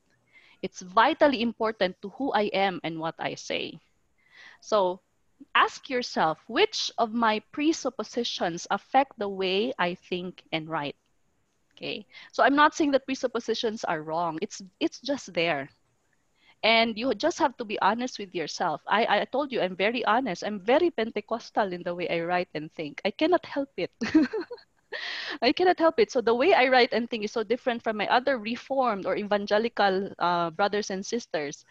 It's vitally important to who I am and what I say. So ask yourself, which of my presuppositions affect the way I think and write? Okay, so I'm not saying that presuppositions are wrong. It's it's just there, and you just have to be honest with yourself. I I told you I'm very honest. I'm very Pentecostal in the way I write and think. I cannot help it. I cannot help it. So the way I write and think is so different from my other reformed or evangelical uh, brothers and sisters.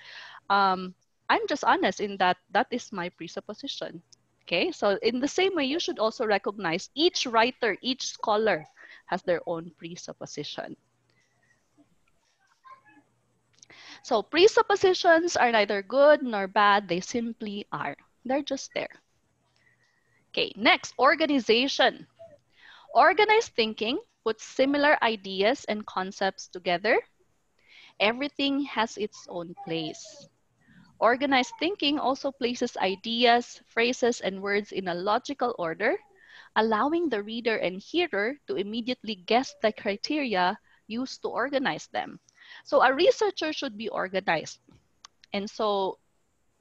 Um, I'm just honest in that that is my presupposition. Okay, so in the same way, you should also recognize each writer, each scholar has their own presupposition. So presuppositions are neither good nor bad. They simply are. They're just there. Okay, next, organization. Organized thinking puts similar ideas and concepts together. Everything has its own place. Organized thinking also places ideas, phrases, and words in a logical order allowing the reader and hearer to immediately guess the criteria used to organize them. So a researcher should be organized. And so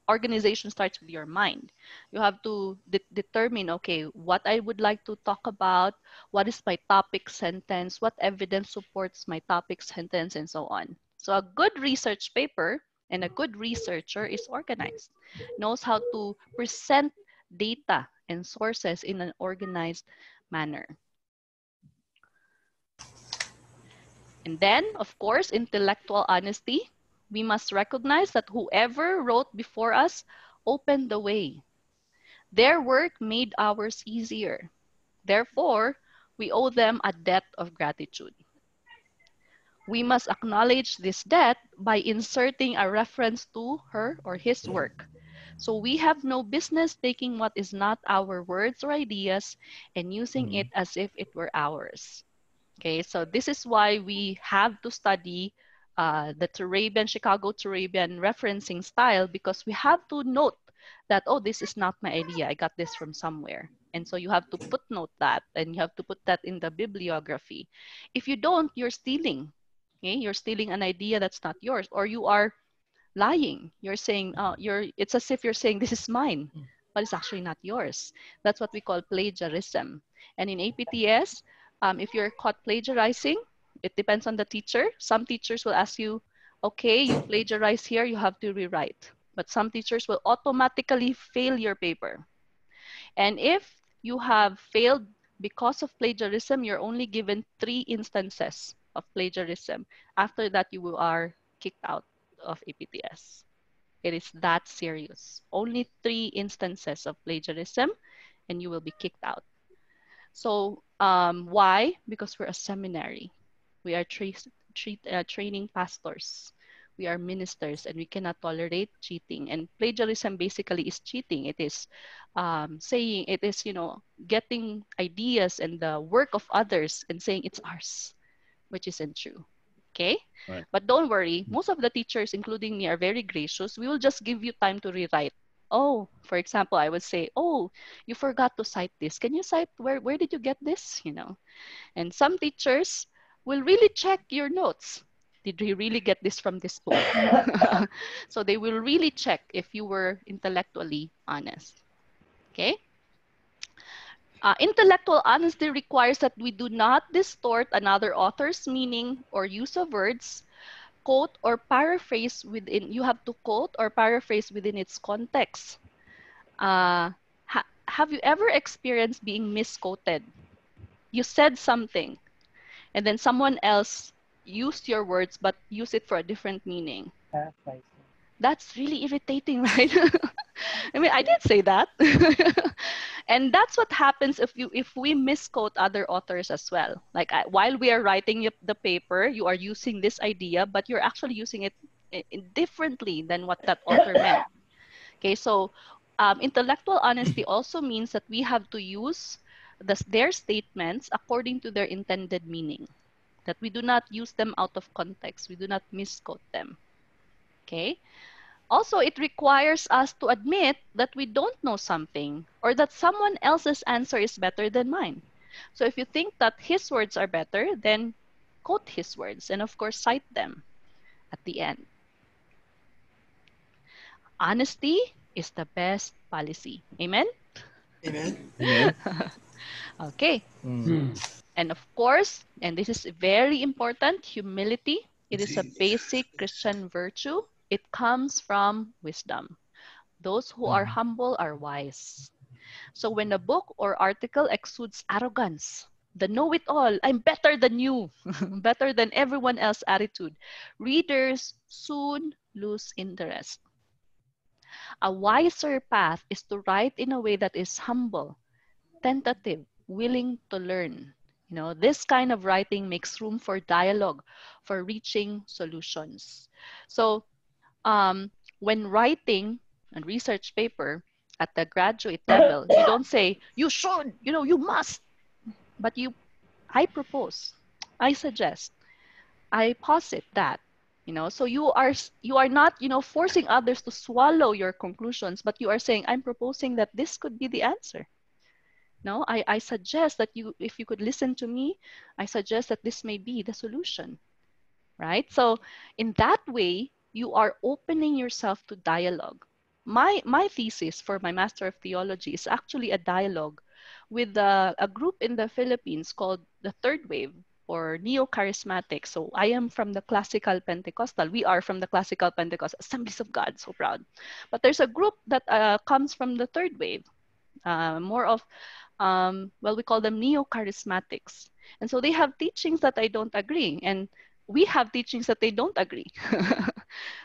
organization starts with your mind. You have to de determine, okay, what I would like to talk about, what is my topic sentence, what evidence supports my topic sentence, and so on. So a good research paper and a good researcher is organized, knows how to present data and sources in an organized manner. And then, of course, intellectual honesty. We must recognize that whoever wrote before us opened the way. Their work made ours easier. Therefore, we owe them a debt of gratitude. We must acknowledge this debt by inserting a reference to her or his work. So we have no business taking what is not our words or ideas and using mm-hmm. it as if it were ours. Okay, so this is why we have to study uh, the Turabian, Chicago Turabian referencing style because we have to note that, oh, this is not my idea. I got this from somewhere. And so you have to footnote that and you have to put that in the bibliography. If you don't, you're stealing. Okay, you're stealing an idea that's not yours, or you are lying. You're saying, uh, you're, it's as if you're saying, this is mine, but it's actually not yours. That's what we call plagiarism. And in APTS, um, if you're caught plagiarizing, it depends on the teacher. Some teachers will ask you, okay, you plagiarize here, you have to rewrite. But some teachers will automatically fail your paper. And if you have failed because of plagiarism, you're only given three instances of plagiarism. After that, you are kicked out of APTS. It is that serious. Only three instances of plagiarism and you will be kicked out. So um, why? Because we're a seminary. We are tra tra uh, training pastors. We are ministers and we cannot tolerate cheating. And plagiarism basically is cheating. It is um, saying, it is, you know, getting ideas and the work of others and saying it's ours, which isn't true. Okay? Right. But don't worry, most of the teachers, including me, are very gracious. We will just give you time to rewrite. Oh, for example, I would say, oh, you forgot to cite this. Can you cite where, where did you get this? You know, and some teachers will really check your notes. Did you really get this from this book? so they will really check if you were intellectually honest. Okay? Uh, intellectual honesty requires that we do not distort another author's meaning or use of words, quote or paraphrase within, you have to quote or paraphrase within its context. Uh, ha have you ever experienced being misquoted? You said something, and then someone else used your words but used it for a different meaning. That's really irritating, right? I mean, I did say that. and that's what happens if you if we misquote other authors as well. Like I, while we are writing the paper, you are using this idea, but you're actually using it differently than what that author meant. Okay, so um, intellectual honesty also means that we have to use the, their statements according to their intended meaning. That we do not use them out of context. We do not misquote them. Okay. Also, it requires us to admit that we don't know something or that someone else's answer is better than mine. So if you think that his words are better, then quote his words and of course cite them at the end. Honesty is the best policy. Amen? Amen. Amen. okay. Mm. And of course, and this is very important, humility. It is a basic Christian virtue it comes from wisdom. Those who are mm. humble are wise. So when a book or article exudes arrogance, the know it all, I'm better than you, better than everyone else attitude, readers soon lose interest. A wiser path is to write in a way that is humble, tentative, willing to learn. You know, this kind of writing makes room for dialogue, for reaching solutions. So um, when writing a research paper at the graduate level, you don't say, you should, you know, you must, but you, I propose, I suggest, I posit that, you know, so you are, you are not, you know, forcing others to swallow your conclusions, but you are saying, I'm proposing that this could be the answer. No, I, I suggest that you, if you could listen to me, I suggest that this may be the solution, right? So in that way, you are opening yourself to dialogue. My, my thesis for my Master of Theology is actually a dialogue with a, a group in the Philippines called the Third Wave or Neo-Charismatic. So I am from the Classical Pentecostal. We are from the Classical Pentecostal Assemblies of God, so proud. But there's a group that uh, comes from the Third Wave, uh, more of, um, well, we call them Neo-Charismatics. And so they have teachings that I don't agree. And we have teachings that they don't agree.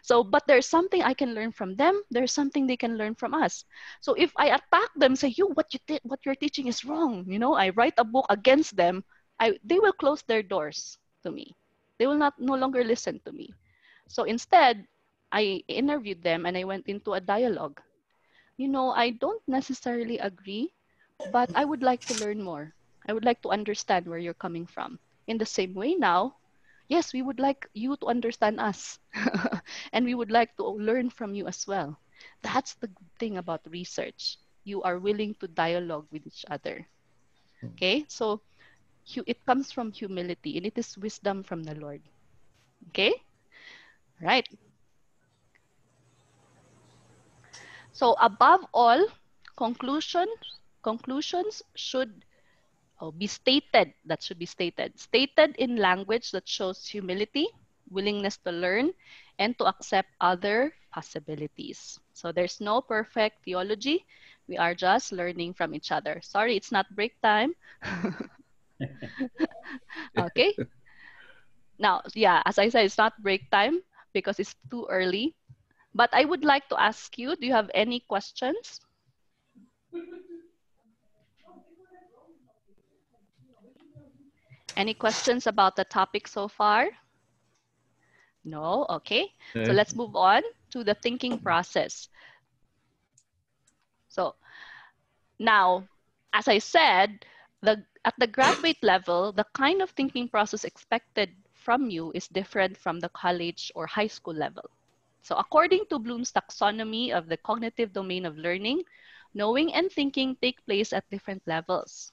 so, but there's something I can learn from them. There's something they can learn from us. So if I attack them, say, you, what you did, what you're teaching is wrong. You know, I write a book against them. I, they will close their doors to me. They will not no longer listen to me. So instead, I interviewed them and I went into a dialogue. You know, I don't necessarily agree, but I would like to learn more. I would like to understand where you're coming from. In the same way now, yes, we would like you to understand us and we would like to learn from you as well. That's the thing about research. You are willing to dialogue with each other. Hmm. Okay, so it comes from humility and it is wisdom from the Lord. Okay, right. So above all, conclusion, conclusions should oh, be stated, that should be stated, stated in language that shows humility, willingness to learn, and to accept other possibilities. So there's no perfect theology. We are just learning from each other. Sorry, it's not break time. okay. Now, yeah, as I said, it's not break time because it's too early. But I would like to ask you, do you have any questions? Any questions about the topic so far? No, okay. So let's move on to the thinking process. So now, as I said, the at the graduate level, the kind of thinking process expected from you is different from the college or high school level. So according to Bloom's taxonomy of the cognitive domain of learning, knowing and thinking take place at different levels.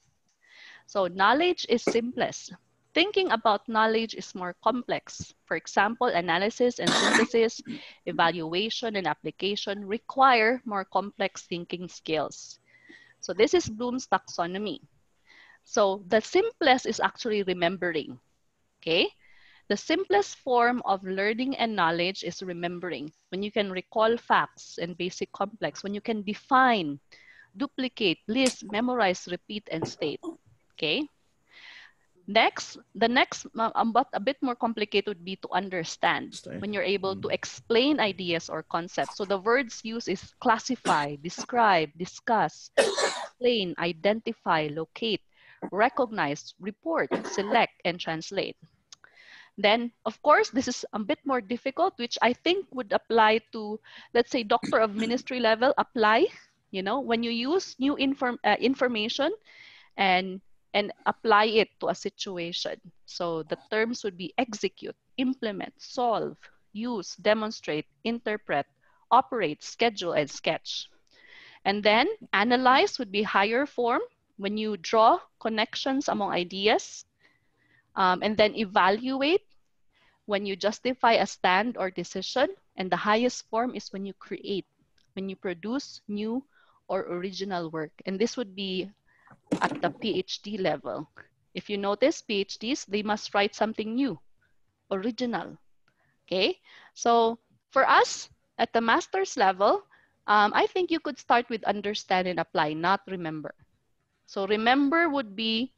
So knowledge is simplest. Thinking about knowledge is more complex. For example, analysis and synthesis, evaluation and application require more complex thinking skills. So this is Bloom's taxonomy. So the simplest is actually remembering, okay? The simplest form of learning and knowledge is remembering. When you can recall facts and basic complex, when you can define, duplicate, list, memorize, repeat, and state, okay? Next, the next, um, but a bit more complicated would be to understand when you're able to explain ideas or concepts. So the words used is classify, describe, discuss, explain, identify, locate, recognize, report, select, and translate. Then, of course, this is a bit more difficult, which I think would apply to, let's say, doctor of ministry level, apply, you know, when you use new inform uh, information and and apply it to a situation. So the terms would be execute, implement, solve, use, demonstrate, interpret, operate, schedule, and sketch. And then analyze would be higher form when you draw connections among ideas. Um, and then evaluate when you justify a stand or decision. And the highest form is when you create, when you produce new or original work. And this would be at the PhD level. If you notice, PhDs, they must write something new, original. Okay, so for us at the master's level, um, I think you could start with understand and apply, not remember. So remember would be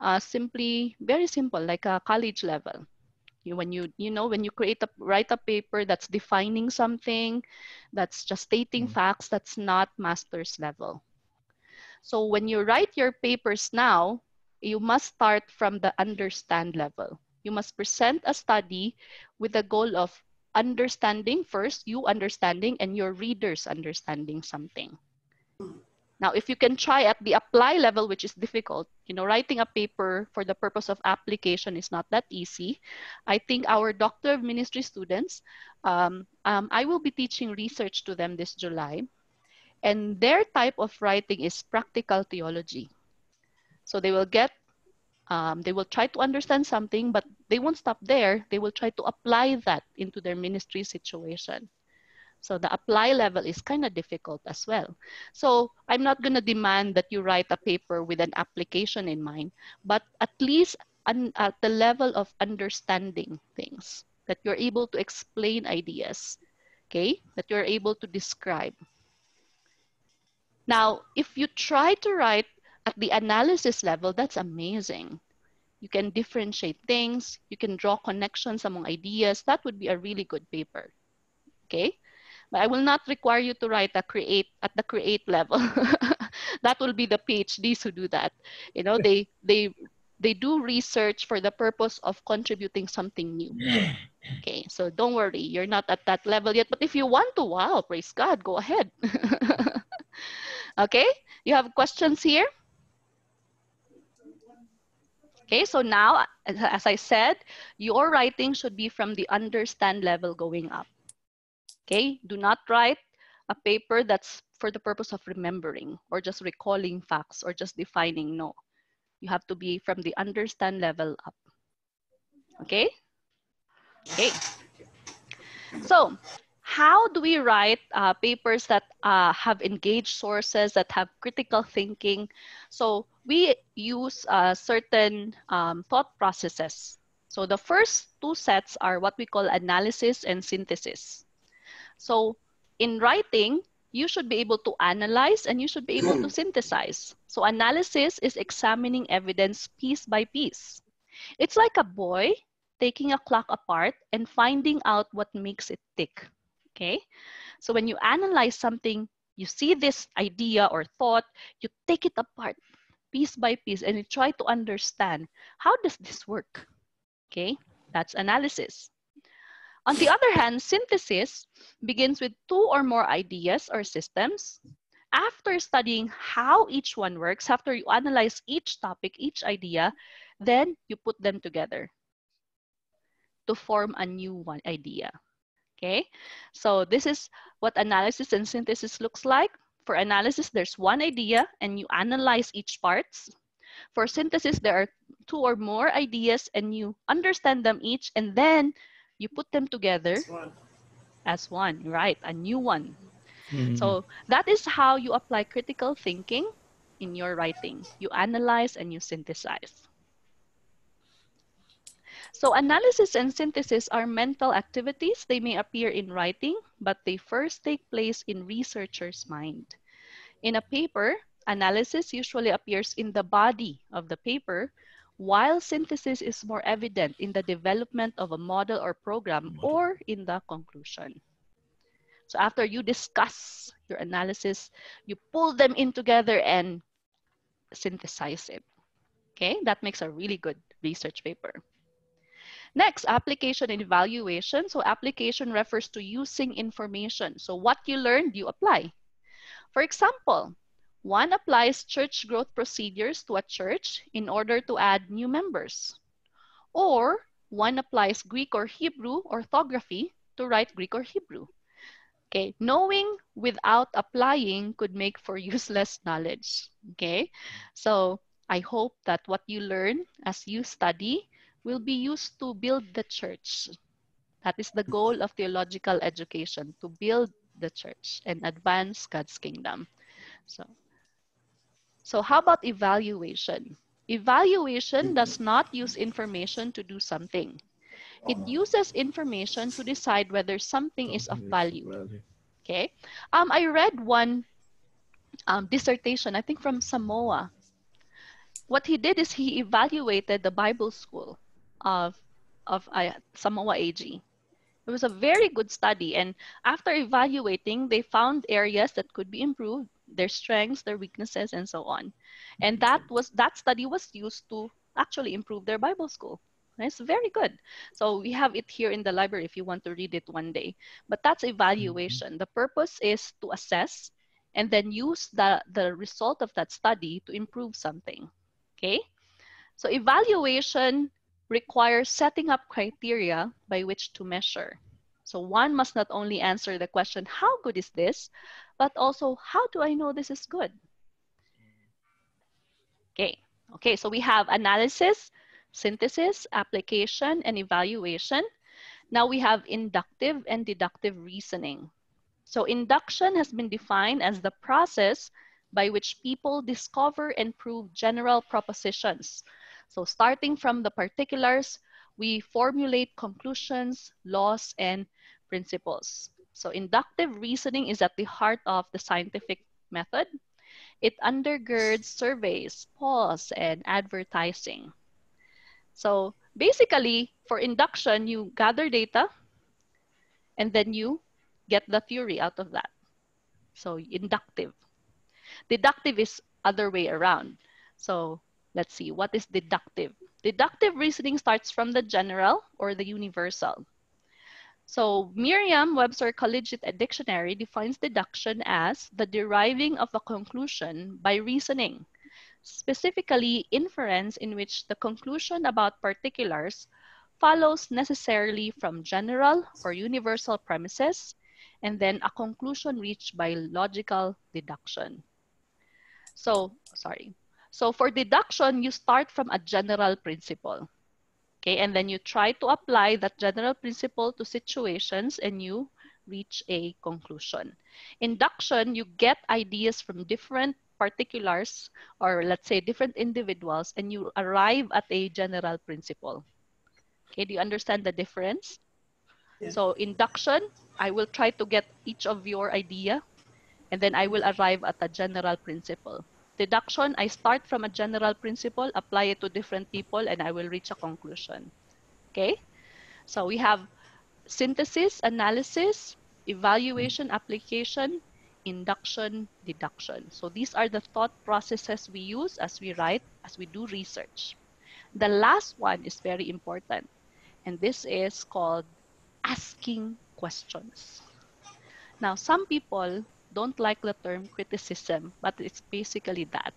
uh, simply very simple, like a college level. You, when you you know when you create a write a paper that's defining something, that's just stating facts, that's not master's level. So when you write your papers now, you must start from the understand level. You must present a study with the goal of understanding first, you understanding, and your readers understanding something. Now, if you can try at the apply level, which is difficult, you know, writing a paper for the purpose of application is not that easy. I think our Doctor of Ministry students, um, um, I will be teaching research to them this July. And their type of writing is practical theology. So they will get, um, they will try to understand something, but they won't stop there. They will try to apply that into their ministry situation. So the apply level is kind of difficult as well. So I'm not going to demand that you write a paper with an application in mind, but at least un- at the level of understanding things, that you're able to explain ideas, okay, that you're able to describe. Now, if you try to write at the analysis level, that's amazing. You can differentiate things, you can draw connections among ideas. That would be a really good paper. Okay? But I will not require you to write a create at the create level. that will be the PhDs who do that. You know, they they they do research for the purpose of contributing something new. Okay, so don't worry, you're not at that level yet. But if you want to, wow, praise God, go ahead. okay, you have questions here? Okay, so now, as- I said, your writing should be from the understand level going up. Okay, do not write a paper that's for the purpose of remembering or just recalling facts or just defining. No, you have to be from the understand level up. Okay? Okay. So, how do we write uh, papers that uh, have engaged sources, that have critical thinking? So, we use uh, certain um, thought processes. So, the first two sets are what we call analysis and synthesis. So, in writing, you should be able to analyze and you should be able to synthesize. So, analysis is examining evidence piece by piece. It's like a boy taking a clock apart and finding out what makes it tick. Okay? So when you analyze something, you see this idea or thought, you take it apart piece by piece and you try to understand how does this work? Okay? That's analysis. On the other hand, synthesis begins with two or more ideas or systems. After studying how each one works, after you analyze each topic, each idea, then you put them together to form a new one idea. Okay, so this is what analysis and synthesis looks like. For analysis, there's one idea and you analyze each parts. For synthesis, there are two or more ideas and you understand them each and then you put them together as one. as one, right? A new one. Mm-hmm. So that is how you apply critical thinking in your writing. You analyze and you synthesize. So analysis and synthesis are mental activities. They may appear in writing, but they first take place in researcher's mind. In a paper, analysis usually appears in the body of the paper, while synthesis is more evident in the development of a model or program or in the conclusion. So after you discuss your analysis, you pull them in together and synthesize it. Okay, that makes a really good research paper. Next, application and evaluation. So application refers to using information. So what you learned, you apply. For example, one applies church growth procedures to a church in order to add new members. Or one applies Greek or Hebrew orthography to write Greek or Hebrew. Okay, knowing without applying could make for useless knowledge. Okay, so I hope that what you learn as you study will be used to build the church. That is the goal of theological education, to build the church and advance God's kingdom. So, so how about evaluation? Evaluation does not use information to do something. It uses information to decide whether something is of value. Okay. Um, I read one um, dissertation, I think from Samoa. What he did is he evaluated the Bible school of of uh, Samoa AG. It was a very good study, and after evaluating, they found areas that could be improved, their strengths, their weaknesses, and so on. And that was that study was used to actually improve their Bible school. It's very good. So we have it here in the library if you want to read it one day. But that's evaluation. The purpose is to assess and then use the, the result of that study to improve something. Okay? So evaluation requires setting up criteria by which to measure. So one must not only answer the question, how good is this, but also, how do I know this is good? Okay, okay, so we have analysis, synthesis, application, and evaluation. Now we have inductive and deductive reasoning. So induction has been defined as the process by which people discover and prove general propositions. So starting from the particulars, we formulate conclusions, laws, and principles. So inductive reasoning is at the heart of the scientific method. It undergirds surveys, polls, and advertising. So basically, for induction, you gather data and then you get the theory out of that. So inductive. Deductive is other way around. So let's see, what is deductive? Deductive reasoning starts from the general or the universal. So Merriam-Webster Collegiate Dictionary defines deduction as the deriving of a conclusion by reasoning, specifically inference in which the conclusion about particulars follows necessarily from general or universal premises, and then a conclusion reached by logical deduction. So, sorry. So for deduction, you start from a general principle. Okay, and then you try to apply that general principle to situations and you reach a conclusion. Induction, you get ideas from different particulars or let's say different individuals and you arrive at a general principle. Okay, do you understand the difference? Yeah. So induction, I will try to get each of your idea and then I will arrive at a general principle deduction, I start from a general principle, apply it to different people, and I will reach a conclusion. Okay? So we have synthesis, analysis, evaluation, application, induction, deduction. So these are the thought processes we use as we write, as we do research. The last one is very important, and this is called asking questions. Now, some people don't like the term criticism, but it's basically that.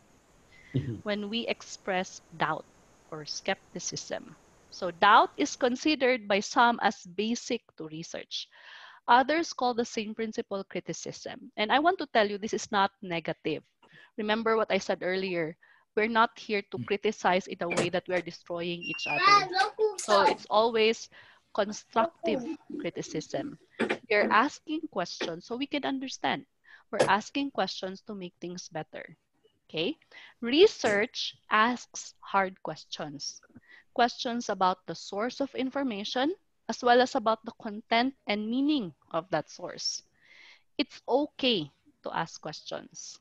Mm-hmm. when we express doubt or skepticism. So, doubt is considered by some as basic to research. Others call the same principle criticism. And I want to tell you this is not negative. Remember what I said earlier. We're not here to mm. criticize in a way that we're destroying each other. So it's always constructive criticism. You're asking questions so we can understand. We're asking questions to make things better. Okay? Research asks hard questions. Questions about the source of information, as well as about the content and meaning of that source. It's okay to ask questions.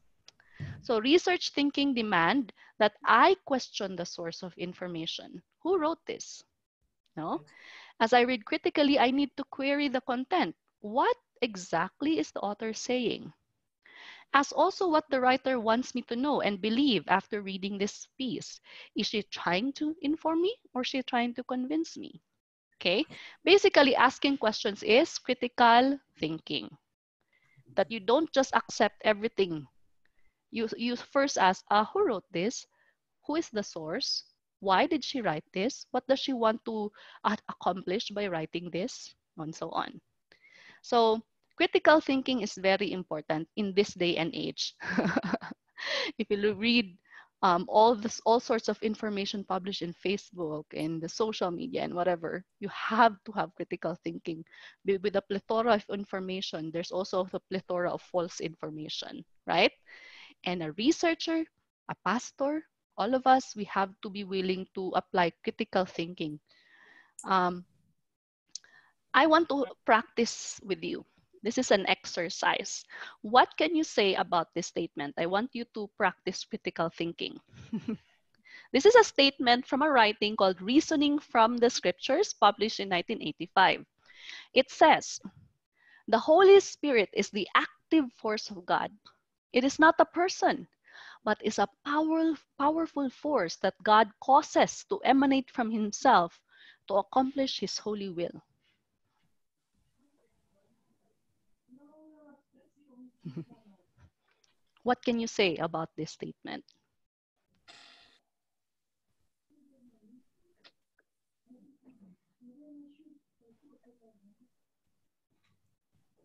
So research thinking demand that I question the source of information. Who wrote this? No? As I read critically, I need to query the content. What exactly is the author saying? Ask also what the writer wants me to know and believe after reading this piece. Is she trying to inform me or is she trying to convince me? Okay, basically asking questions is critical thinking. That you don't just accept everything. You, you first ask, uh, who wrote this? Who is the source? Why did she write this? What does she want to uh, accomplish by writing this? And so on. So critical thinking is very important in this day and age. if you read um, all this, all sorts of information published in Facebook and the social media and whatever, you have to have critical thinking. With a plethora of information, there's also a plethora of false information, right? And a researcher, a pastor, all of us, we have to be willing to apply critical thinking. Um, I want to practice with you. This is an exercise. What can you say about this statement? I want you to practice critical thinking. this is a statement from a writing called Reasoning from the Scriptures, published in 1985. It says, The Holy Spirit is the active force of God. It is not a person, but is a power, powerful force that God causes to emanate from Himself to accomplish His holy will. What can you say about this statement?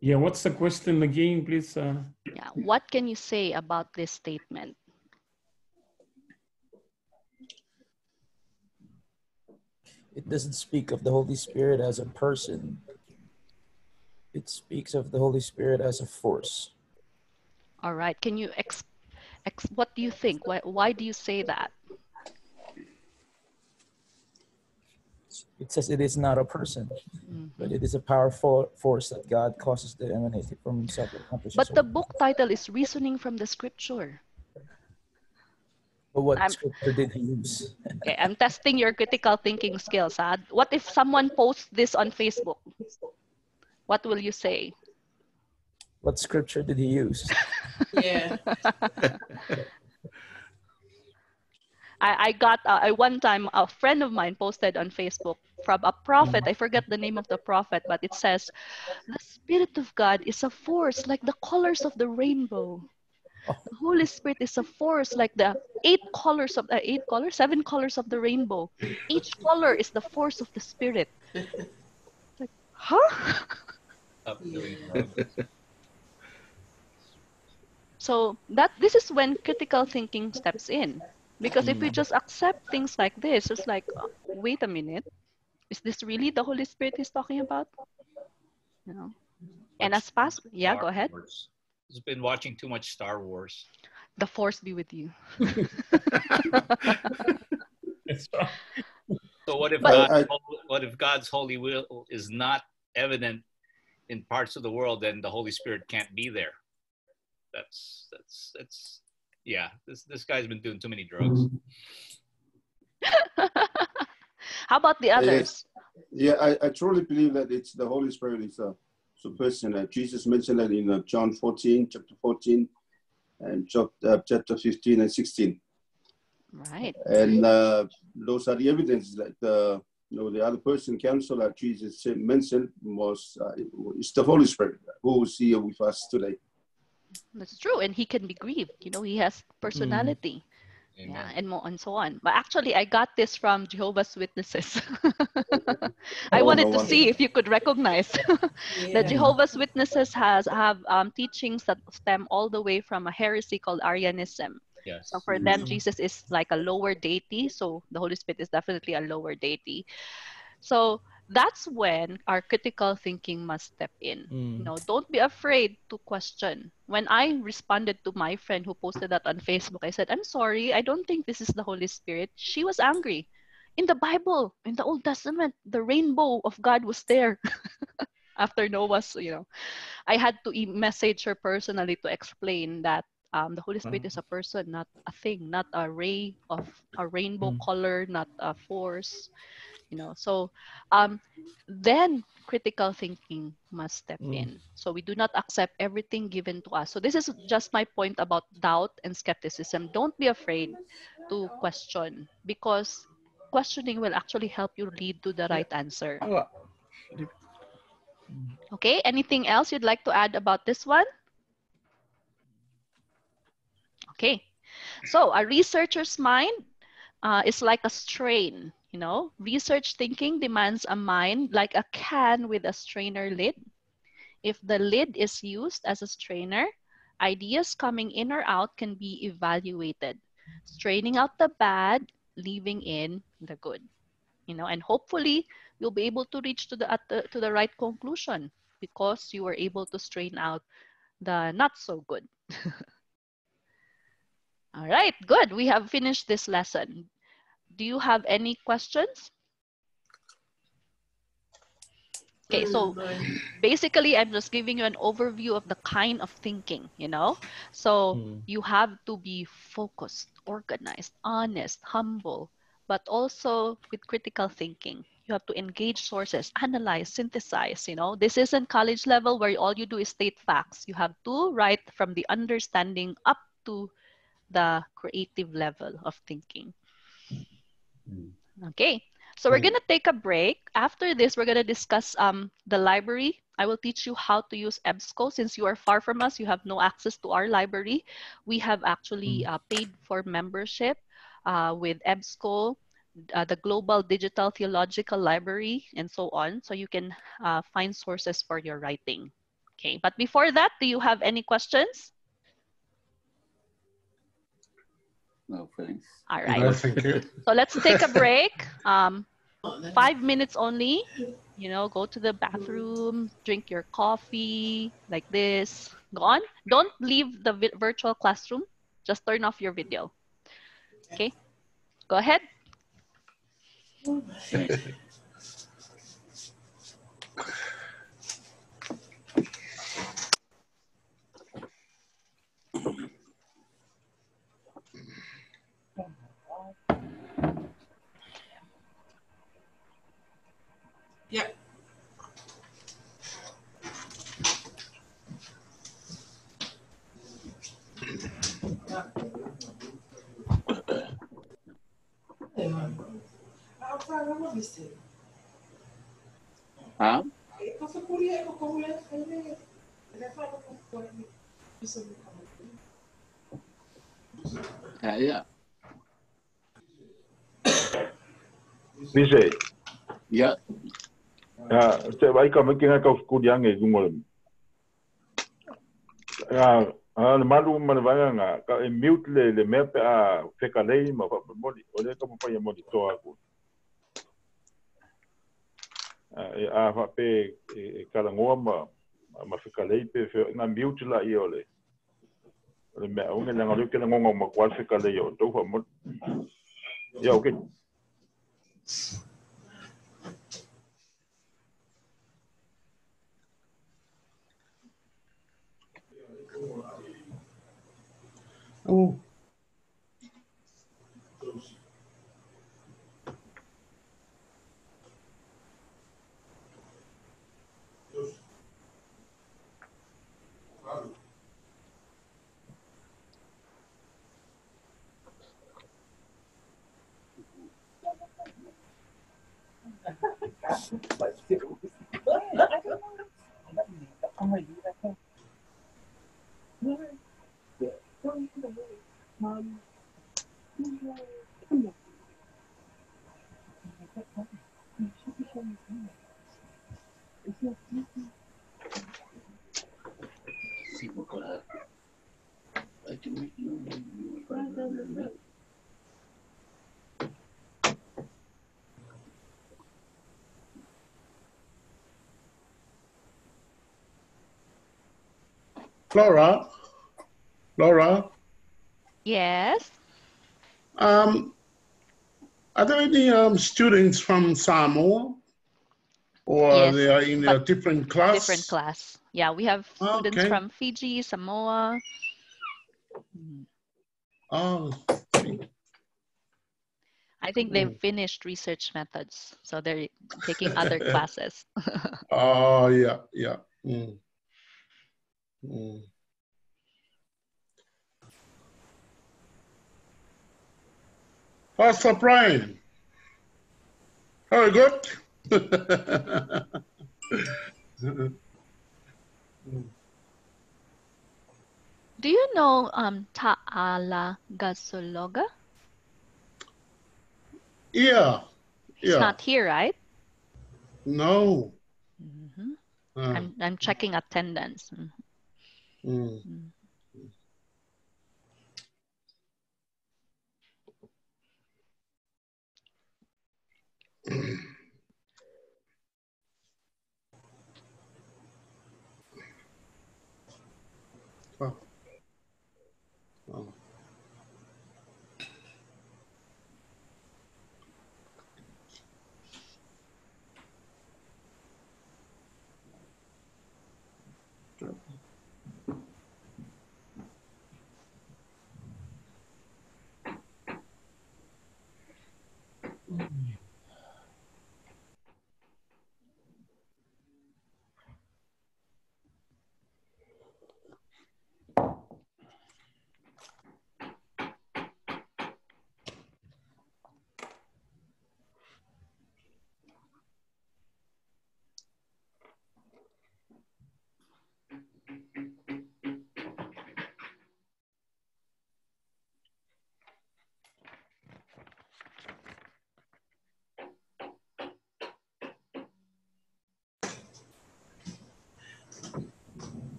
Yeah, what's the question again, please? Uh... Yeah, what can you say about this statement? It doesn't speak of the Holy Spirit as a person. It speaks of the Holy Spirit as a force. All right. Can you ex, ex what do you think? Why, why do you say that? It says it is not a person, mm-hmm. but it is a powerful force that God causes to emanate from himself. But the book title is Reasoning from the Scripture. But what I'm, scripture did he use? okay, I'm testing your critical thinking skills. Huh? What if someone posts this on Facebook? What will you say? What scripture did he use? yeah. I, I got uh, I one time a friend of mine posted on Facebook from a prophet. I forget the name of the prophet, but it says, "The Spirit of God is a force like the colors of the rainbow. The Holy Spirit is a force like the eight colors of the uh, eight colors, seven colors of the rainbow. Each color is the force of the Spirit." Like, huh? So that this is when critical thinking steps in. Because if we mm. just accept things like this, it's like, oh, wait a minute, is this really the Holy Spirit he's talking about? You know. And as past, yeah, go ahead. Wars. He's been watching too much Star Wars. The Force be with you. so what if God, I, what if God's holy will is not evident in parts of the world? Then the Holy Spirit can't be there that's that's that's yeah. This this guy's been doing too many drugs. How about the others? Yeah, I, I truly believe that it's the Holy Spirit is a, a person. Uh, Jesus mentioned that in uh, John 14, chapter 14, and chapter, uh, chapter 15 and 16. Right. And uh, those are the evidences that uh, you know, the other person, counselor Jesus mentioned was uh, is the Holy Spirit who is here with us today. That's true, and he can be grieved. You know, he has personality. Yeah, and more and so on. But actually, I got this from Jehovah's Witnesses. I Oh, wanted no to see if you could recognize Yeah. that Jehovah's Witnesses has have um, teachings that stem all the way from a heresy called Arianism. Yes. So for them, Mm. Jesus is like a lower deity. So the Holy Spirit is definitely a lower deity. So that's when our critical thinking must step in. You Mm. know, don't be afraid to question. When I responded to my friend who posted that on Facebook, I said, I'm sorry, I don't think this is the Holy Spirit. She was angry. In the Bible, in the Old Testament, the rainbow of God was there. After Noah's, you know, I had to message her personally to explain that um, the Holy Spirit Uh-huh. is a person, not a thing, not a ray of a rainbow Mm. color, not a force. You know, so um, then critical thinking must step Mm. in. So we do not accept everything given to us. So this is just my point about doubt and skepticism. Don't be afraid to question because questioning will actually help you lead to the right answer. Okay, anything else you'd like to add about this one? Okay, so a researcher's mind uh, is like a strain. You know, research thinking demands a mind like a can with a strainer lid. If the lid is used as a strainer, ideas coming in or out can be evaluated, straining out the bad, leaving in the good. You know, and hopefully you'll be able to reach to the, the to the right conclusion because you were able to strain out the not so good. All right, good. We have finished this lesson. Do you have any questions? Okay, so mm, basically, I'm just giving you an overview of the kind of thinking, you know? So mm. you have to be focused, organized, honest, humble, but also with critical thinking. You have to engage sources, analyze, synthesize, you know? This isn't college level where all you do is state facts. You have to write from the understanding up to the creative level of thinking. Okay, so we're gonna take a break. After this, we're gonna discuss um, the library. I will teach you how to use EBSCO. Since you are far from us, you have no access to our library. We have actually uh, paid for membership uh, with EBSCO, uh, the Global Digital Theological Library, and so on. So you can uh, find sources for your writing. Okay, but before that, do you have any questions? No, thanks. All right. No, thank you. So let's take a break. Um, five minutes only. You know, go to the bathroom, drink your coffee like this. Go on. Don't leave the vi- virtual classroom. Just turn off your video. Okay. Go ahead. programa Vicente? Ah? Ele passou por ele, como ele, ele, ele falou com o É, é. Vise. Ja. Ja, se vai ka miki na ka skuri ange gumol. Ja, ana malu mana vanga ka e mute le le me a fekalei ma pa moli, ole ka pa ya moli to aku. Ah, e a fa pe e e kala ngoa ma ma feka lei pe fe nga mute la i ole. Le me o nge nga le ke nga ma kwal feka lei o to fa mo. Ya, okay. Oh. Flora, Laura, Yes. um, are there any um, students from Samoa? Or Yes, they are in a different class? Different class. Yeah, we have students Okay. from Fiji, Samoa. Oh, I think they've finished research methods, so they're taking other classes. oh, yeah, yeah. Mm. Mm. Pastor Brian. Very good. Do you know um, Ta'ala Gasologa? yeah, He's yeah. not here, right? No. Mhm. Ah, I'm, I'm checking attendance. Mhm. mm. Oh. Oh.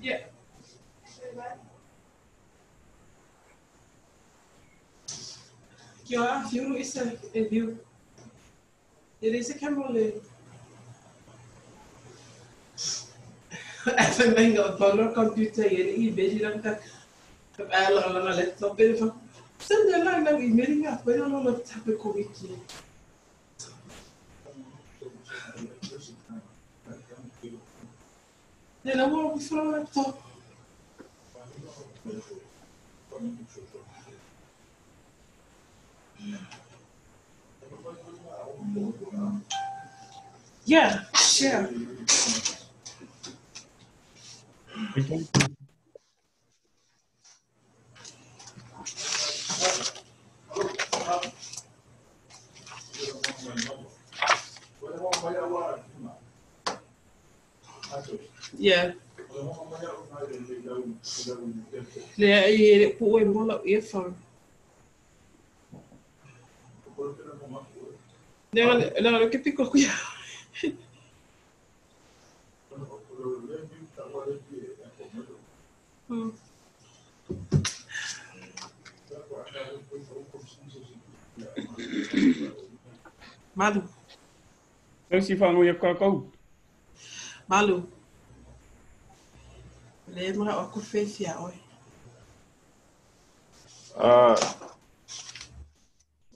Yeah. Ja, fjulu isa en view. It is a camera. Even mijn dollar computer hier in beetje dan tak. Heb alle alle laptop in van. Send the line now email me. We don't know what type of COVID. Want to throw laptop. Yeah, sure. Yeah. Le ai pu e mola e fa. Nega nega ke piko kuya. Hmm. Malu. Sao si whangu ia kākau? Malu. Le mga o ko fefia oi. Ah,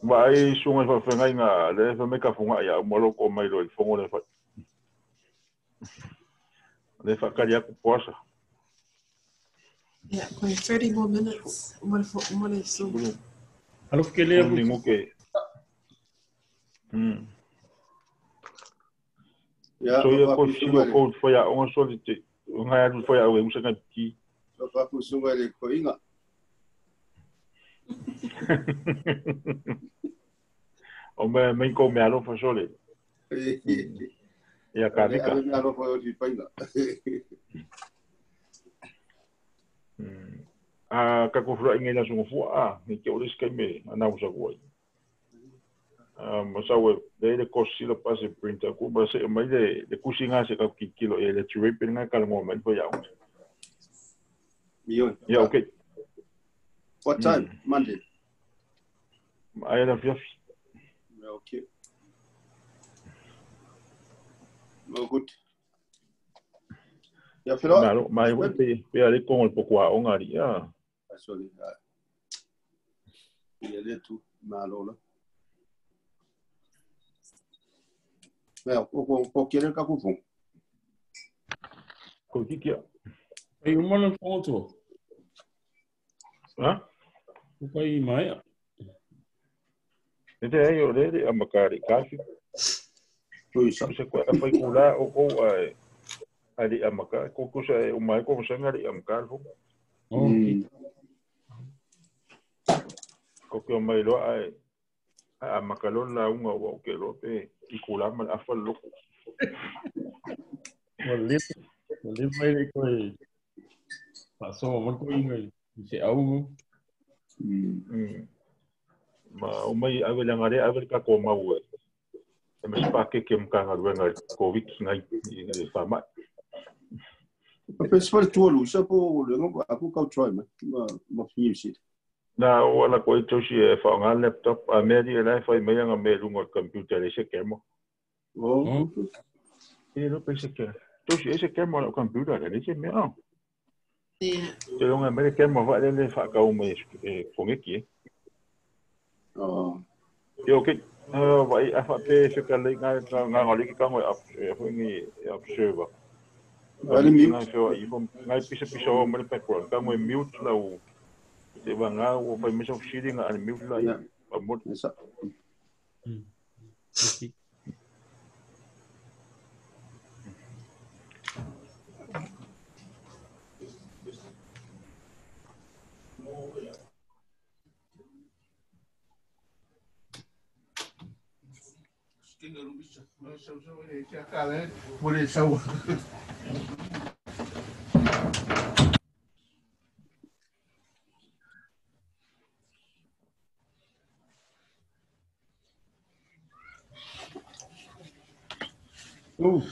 ma ai sunga fa fa ngai nga le fa me ka funga ya mo lo ko mai lo fongo le fa le fa ka ya ku posa Yeah, going 30 more minutes. Uma fo uma le so. Alo ke lea Ni ngo ke mm Ya, so ya ko Kusunga si le- ko fa ya o so le te nga ya fa ya we usa ka ti Papa Kusunga le koinga. o me me ko me alo fa sole ia ka me alo foi o di paina. a ka ko fura ingai na sunga fu a ni ke me ana usa ko a ma sa we de de ko si la pase printer ko ba se mai de de kusinga se ka ki kilo e le trip nga ka mo mai fo ya ya okay What time? Monday. Ai na fia Yeah, okay. No good. Ya filo. Malo, mai we pe pe ale con el poco a onga ri ya. Sorry. Ya le tu malo la. Well, ko ko ko quiere ka ku fu. Ko ki kia. Ai uma no ponto. Ha? Ko i mai. Ete ai o le de amakari kafi. Ui, sa se ko fa kula o ko ai ali amaka ko ko se o mai ko se ngari amaka fo. Mm. Ko ke o mai lo ai a makalon la unga o ke lo pe i kula man afa lo. Wale, wale mai le koe. Paso mo ko ingai. Se au mo. Mm. Ma o mai ave la ngare ave ka ko mau e. E me spa ke ke mka ngaru ngai covid ngai i fa mai. Pa pe spa tu lu sa po le ngo aku ka try ma. Ma ma fi sit. Na o la ko to si e fa nga laptop a me di la fa me nga me lungo computer e se ke mo. Oh. E lo pe se ke. To si e se ke mo no computer e se me ah. Yeah. Te longa me ke mo va le fa ka o me e fonge ki. Oh. Yo ke uh vai a fa pe se ka le nga nga nga le ki ka mo up e fo ni observer. Vale mute. Nga so i fo nga pisa pisa o me pe ko ka mo mute la o. Te va nga o fa me so shiri nga an mute la. Pa mo. Esa. Boleh Uh.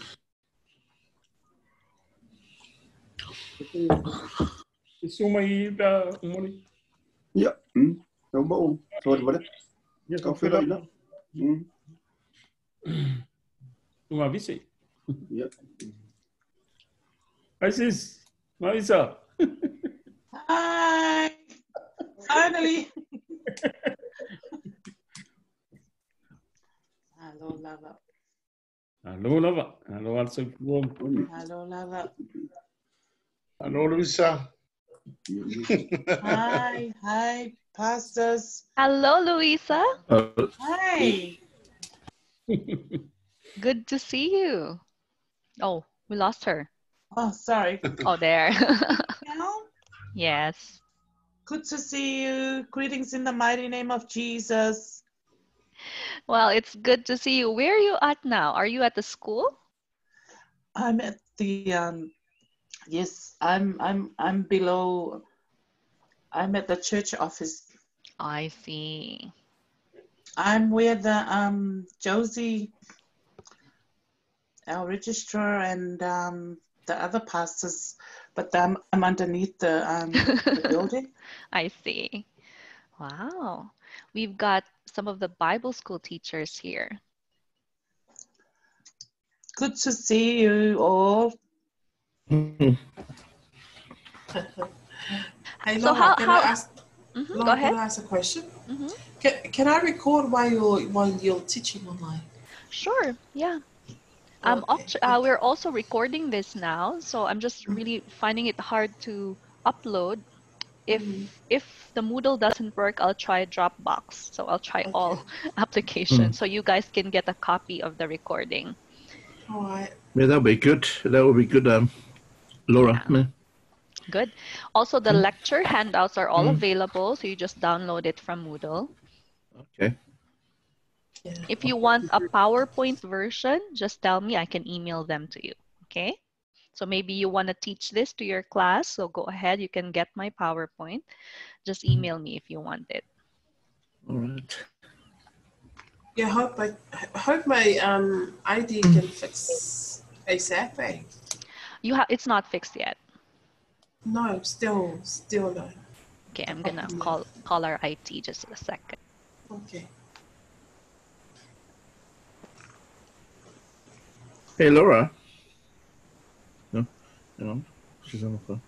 Esse uma aí da uma Yeah. Mm. É bom. Sorry, but it's. Yes, I'll feel like that. Tu avise. Ya. Isis, Marisa. Hi. Finally. Hello, lover. Hallå Lava. Hallå alltså från. Hello, lover. Hallå Luisa. Hi, hi, pastors. Hello, Luisa. Hi. Good to see you. Oh, we lost her. Oh, sorry. Oh, there. Yes. Good to see you. Greetings in the mighty name of Jesus. Well, it's good to see you. Where are you at now? Are you at the school? I'm at the um yes, I'm I'm I'm below I'm at the church office. I see. I'm with the um Josie our registrar and um the other pastors, but I'm I'm underneath the um the building. I see. Wow. We've got some of the Bible school teachers here. Good to see you all. Hey, So Laura, how- how- ask? Mhm, Laura, go ahead. Can I ask a question? Mhm. Can, can I record while you're while you're teaching online? Sure. Yeah. Um, act- uh, we're also recording this now, so I'm just really finding it hard to upload. If if the Moodle doesn't work, I'll try Dropbox. So I'll try all applications, so you guys can get a copy of the recording. All right. Yeah, that would be good. That would be good, um, Laura. Yeah. Good. Also, the Hmm. lecture handouts are all Hmm. available, so you just download it from Moodle. Okay. If you want a PowerPoint version, just tell me, I can email them to you. Okay? So maybe you want to teach this to your class, so go ahead, you can get my PowerPoint. Just email me if you want it. All right. Yeah, hope I, I hope my um, ID can fix ASAP. Eh? You have it's not fixed yet. No, still, still no. Okay, I'm gonna call call our IT just a second. Okay. Hey, Laura. No, no, she's on the phone.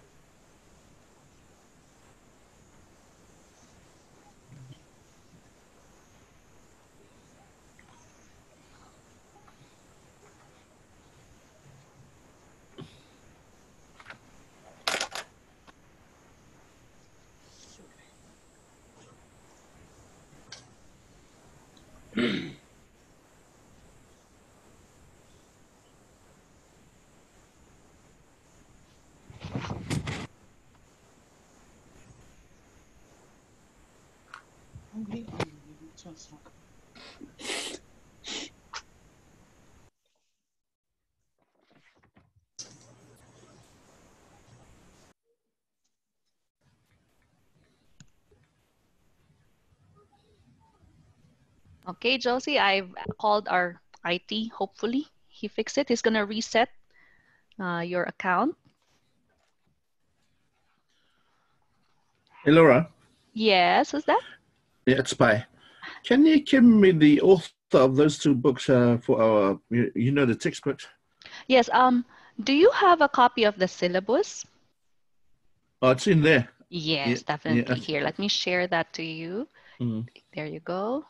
Okay, Josie, I've called our IT. Hopefully, he fixed it. He's gonna reset uh, your account. Hey, Laura. Yes, who's that? Yeah, it's Pi. Can you give me the author of those two books uh, for our, you, you know, the textbooks? Yes. Um, do you have a copy of the syllabus? Oh, it's in there. Yes, Yeah, definitely. yeah. Here, let me share that to you. Mm. There you go.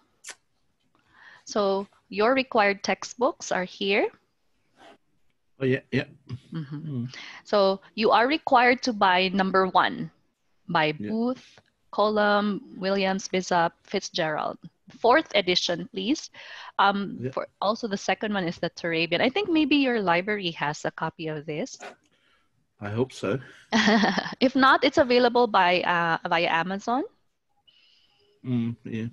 So your required textbooks are here. Oh, yeah, yeah. Mhm. Mm. So you are required to buy number one by Booth, Colomb, Williams, Bizup, Fitzgerald. Fourth edition, please. Um, Yeah. For also the second one is the Turabian. I think maybe your library has a copy of this. I hope so. if not, it's available by uh, via Amazon. Mm, yeah.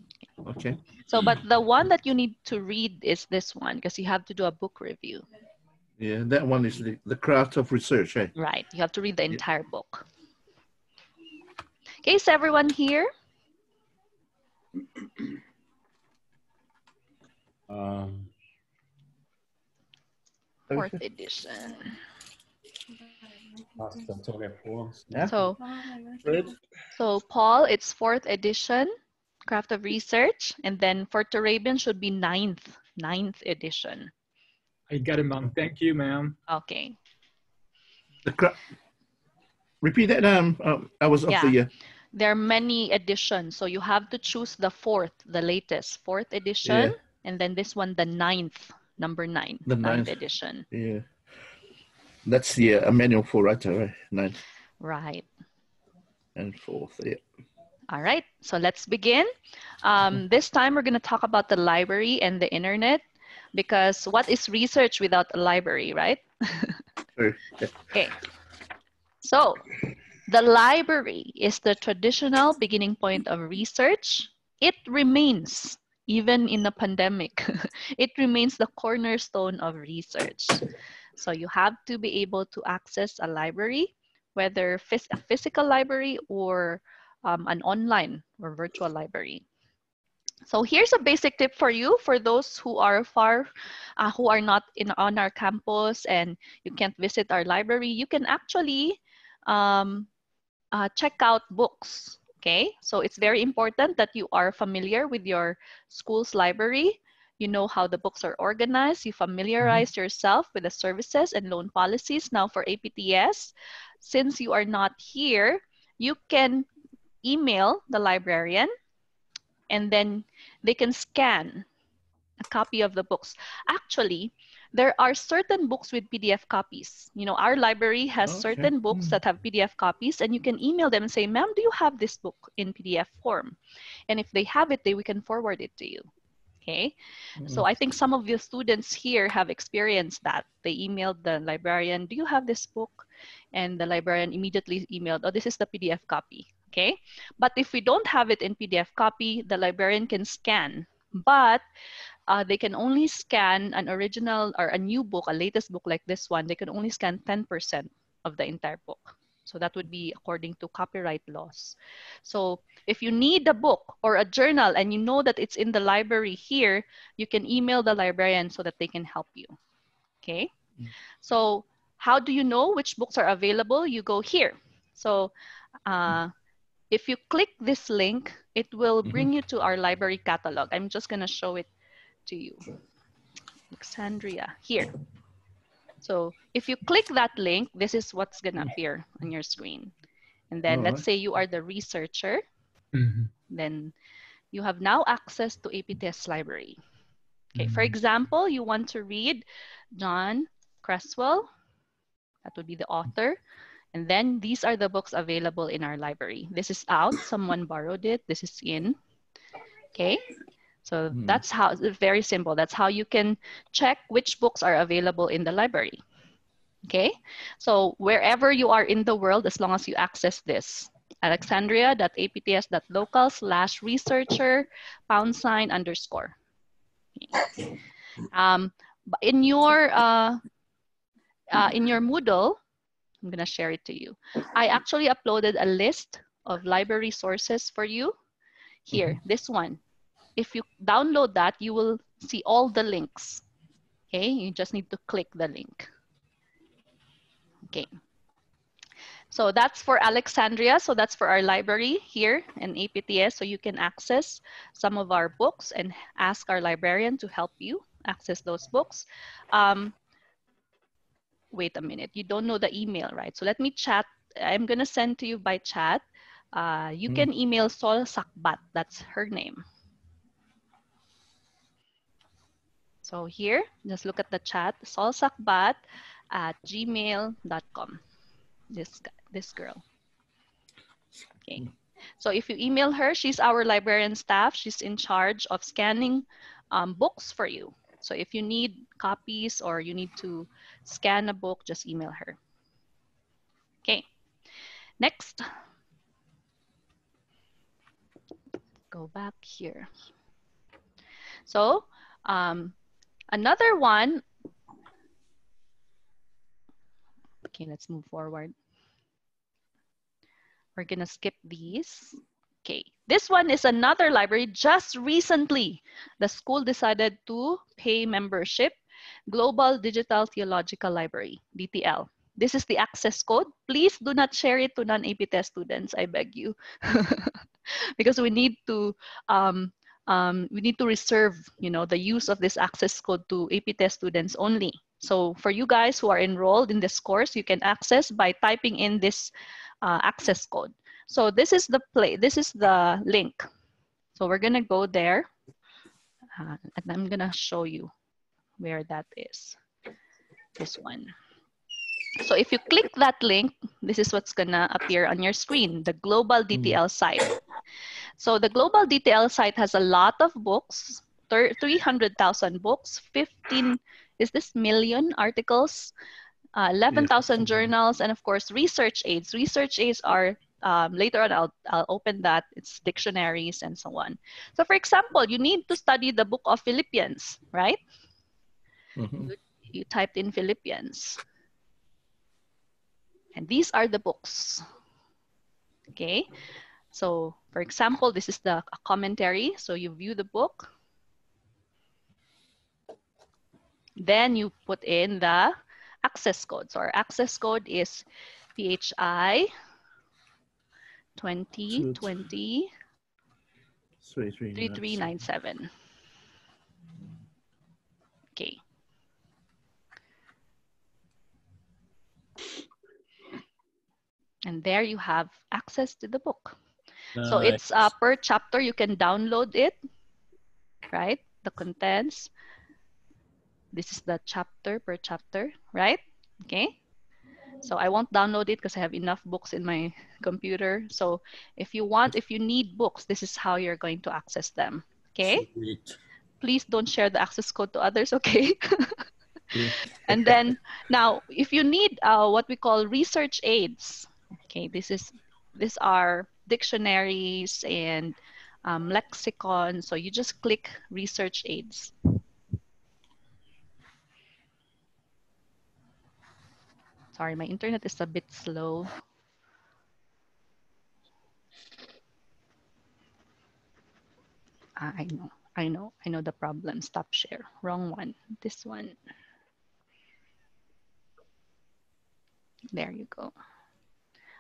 Okay. So, but the one that you need to read is this one because you have to do a book review. Yeah, that one is the, the craft of research, eh? Right. You have to read the entire book. Okay, is everyone here? Um, Fourth edition. Pastor Tole Four. So, so Paul, it's fourth edition, Craft of Research, and then for Turabian should be ninth, ninth edition. I got it, ma'am. Thank you, ma'am. Okay. The cra- Repeat that. Um, um I was off the. Yeah. Uh, There are many editions, so you have to choose the fourth, the latest, fourth edition, Yeah. And then this one, the ninth, number nine, The ninth ninth. edition. yeah. That's the uh, manual for writer, right? Ninth Right. and fourth. Yeah. All right, so let's begin. Um, this time we're going to talk about the library and the internet because what is research without a library, right? Sure. Yeah. Okay. So, the library is the traditional beginning point of research. It remains, even in the pandemic, it remains the cornerstone of research. So, you have to be able to access a library, whether phys- a physical library or um, an online or virtual library. So here's a basic tip for you for those who are far, uh, who are not in on our campus and you can't visit our library. You can actually um, uh, check out books. Okay, so it's very important that you are familiar with your school's library. You know how the books are organized. You familiarize mm-hmm. yourself with the services and loan policies. Now for APTS, since you are not here, you can email the librarian and then they can scan a copy of the books. Actually, there are certain books with PDF copies. You know, our library has Okay. certain books hmm. that have PDF copies, and you can email them and say, ma'am, do you have this book in PDF form? And if they have it, they we can forward it to you. Okay, hmm. so I think some of your students here have experienced that. They emailed the librarian, do you have this book? And the librarian immediately emailed, oh, this is the PDF copy. Okay, but if we don't have it in PDF copy, the librarian can scan, but uh, they can only scan an original or a new book, a latest book like this one, they can only scan 10% of the entire book. So that would be according to copyright laws. So if you need a book or a journal and you know that it's in the library here, you can email the librarian so that they can help you. Okay. So how do you know which books are available? You go here. So uh, if you click this link, it will bring you to our library catalog. I'm just going to show it to you. Alexandria, here. So if you click that link, this is what's gonna appear on your screen. And then let's say you are the researcher, mm-hmm. then you have now access to APTS library. Okay, for mm-hmm. example, you want to read John Creswell, that would be the author. And then these are the books available in our library. This is out, someone borrowed it, this is in. Okay, so Hmm. that's how, very simple. That's how you can check which books are available in the library. Okay, so wherever you are in the world, as long as you access this, alexandria.apts.local slash researcher pound sign underscore. Okay. Um, in your uh, uh, in your Moodle, I'm gonna share it to you. I actually uploaded a list of library sources for you. Here, this one. If you download that, you will see all the links. Okay, you just need to click the link. Okay. So that's for Alexandria. So that's for our library here in APTS. So you can access some of our books and ask our librarian to help you access those books. Um, wait a minute, you don't know the email, right? So let me chat. I'm gonna send to you by chat. Uh, you Hmm. can email Sol Sakbat, that's her name. So here, just look at the chat, solsakbat at gmail.com. This, this girl. Okay. So if you email her, she's our librarian staff. She's in charge of scanning um, books for you. So if you need copies or you need to scan a book, just email her. Okay. Next. Go back here. So um, another one. Okay, let's move forward. We're gonna skip these. Okay, this one is another library. Just recently, the school decided to pay membership, Global Digital Theological Library, DTL. This is the access code. Please do not share it to non-APT students, I beg you. because we need to um, um, we need to reserve you know the use of this access code to APT students only. So for you guys who are enrolled in this course, you can access by typing in this uh, access code. So this is the play. This is the link. So we're gonna go there, uh, and I'm gonna show you where that is. This one. So if you click that link, this is what's gonna appear on your screen, the global DTL site. So the global DTL site has a lot of books, 300,000 books, 15, is this million articles, uh, 11,000 journals, and of course, research aids. Research aids are, um, later on, I'll, I'll open that, it's dictionaries and so on. So for example, you need to study the book of Philippians, right? You, you typed in Philippians. And these are the books. Okay, so for example, this is the commentary. So you view the book. Then you put in the access code. So our access code is PHI 2020 Three, three, nine, 3397. Okay. And there you have access to the book. So it's uh, per chapter, you can download it, right? The contents. This is the chapter per chapter, right? Okay. So I won't download it because I have enough books in my computer. So if you want, if you need books, this is how you're going to access them. Okay. please don't share the access code to others, okay? and then now, if you need uh, what we call research aids, okay, this is these are dictionaries and um, lexicon. So you just click research aids. Sorry, my internet is a bit slow. Ah, I know, I know, I know the problem. Stop share. Wrong one. This one. There you go.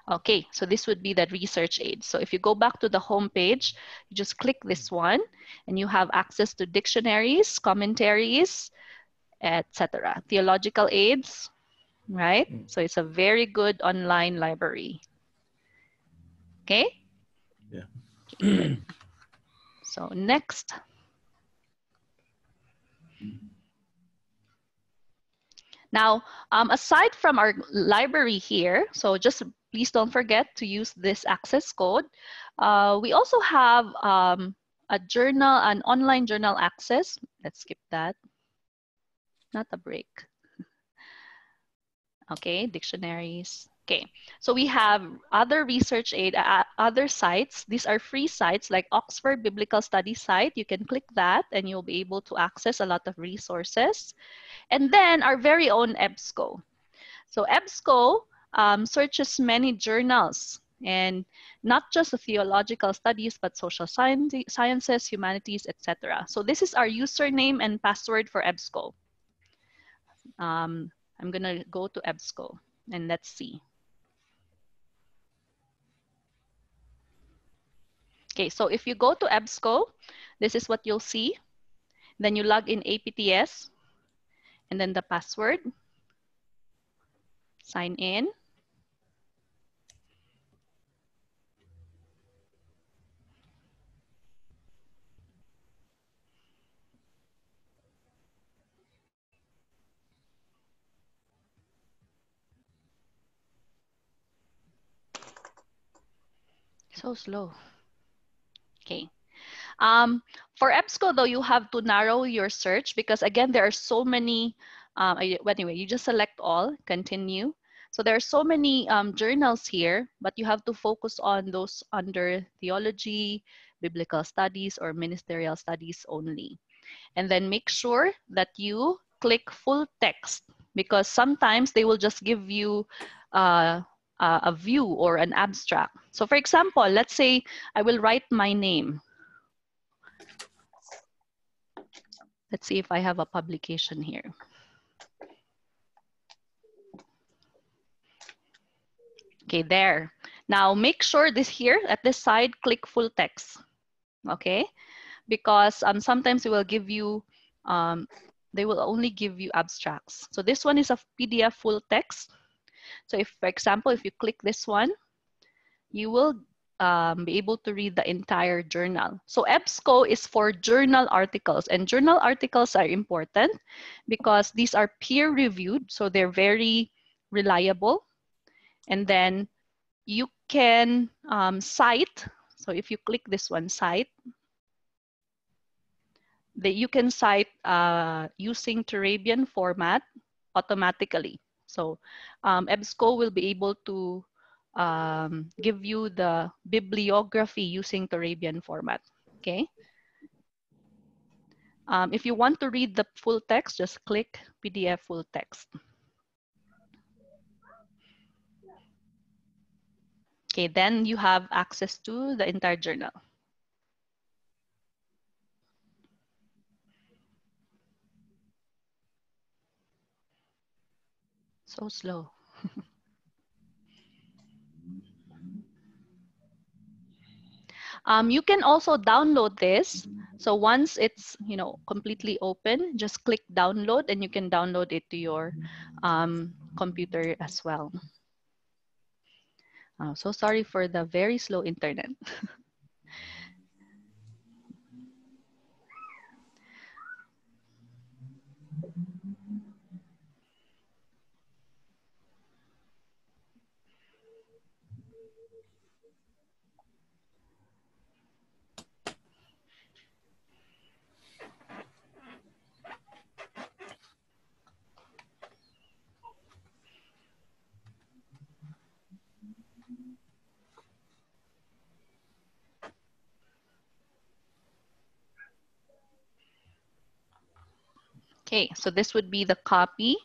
Okay, so this would be the research aid. So if you go back to the home page, you just click this one and you have access to dictionaries, commentaries, etc. Theological aids, right? So it's a very good online library. Okay? Yeah. so next. Now, um, aside from our library here, so just please don't forget to use this access code. Uh, we also have um, a journal, an online journal access. Let's skip that. Not a break. Okay, dictionaries. Okay, so we have other research aid, uh, other sites. These are free sites like Oxford Biblical Study site. You can click that and you'll be able to access a lot of resources. And then our very own EBSCO. So EBSCO um, searches many journals and not just the theological studies, but social science, sciences, humanities, etc. So this is our username and password for EBSCO. Um, I'm gonna go to EBSCO and let's see. Okay, so if you go to EBSCO, this is what you'll see. Then you log in APTS and then the password. Sign in. So slow. Okay. Um, for EBSCO, though, you have to narrow your search because, again, there are so many. Um, anyway, you just select all, continue. So there are so many um, journals here, but you have to focus on those under theology, biblical studies, or ministerial studies only. And then make sure that you click full text because sometimes they will just give you uh, a view or an abstract. So for example, let's say I will write my name. Let's see if I have a publication here. Okay, there. Now make sure this here at this side, click full text. Okay, because um, sometimes it will give you, um, they will only give you abstracts. So this one is a PDF full text. So if, for example, if you click this one, you will um, be able to read the entire journal. So EBSCO is for journal articles and journal articles are important because these are peer reviewed. So they're very reliable. And then you can um, cite. So if you click this one, cite, that you can cite uh, using Turabian format automatically. So um, EBSCO will be able to um, give you the bibliography using Turabian format, okay? Um, if you want to read the full text, just click PDF full text. Okay, then you have access to the entire journal. So slow. um, you can also download this. So once it's you know completely open, just click download and you can download it to your um, computer as well. Uh, so sorry for the very slow internet. Okay, so this would be the copy.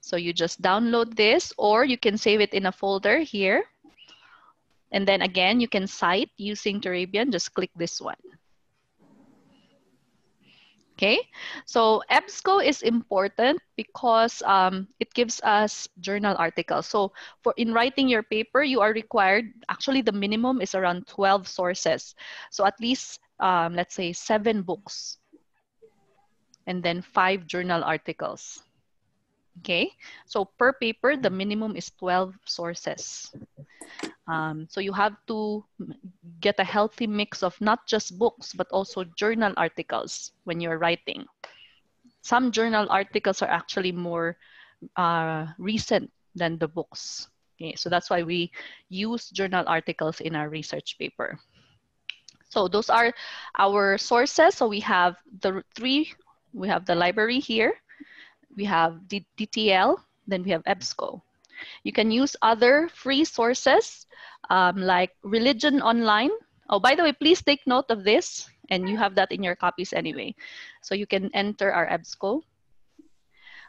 So you just download this or you can save it in a folder here. And then again, you can cite using Turabian, just click this one. Okay, so EBSCO is important because um, it gives us journal articles. So for in writing your paper, you are required, actually the minimum is around 12 sources. So at least, um, let's say seven books and then five journal articles. Okay, so per paper, the minimum is 12 sources. Um, so you have to get a healthy mix of not just books, but also journal articles when you're writing. Some journal articles are actually more uh, recent than the books. Okay, so that's why we use journal articles in our research paper. So those are our sources. So we have the three, we have the library here, we have the DTL, then we have EBSCO. You can use other free sources um, like Religion Online. Oh, by the way, please take note of this and you have that in your copies anyway. So you can enter our EBSCO.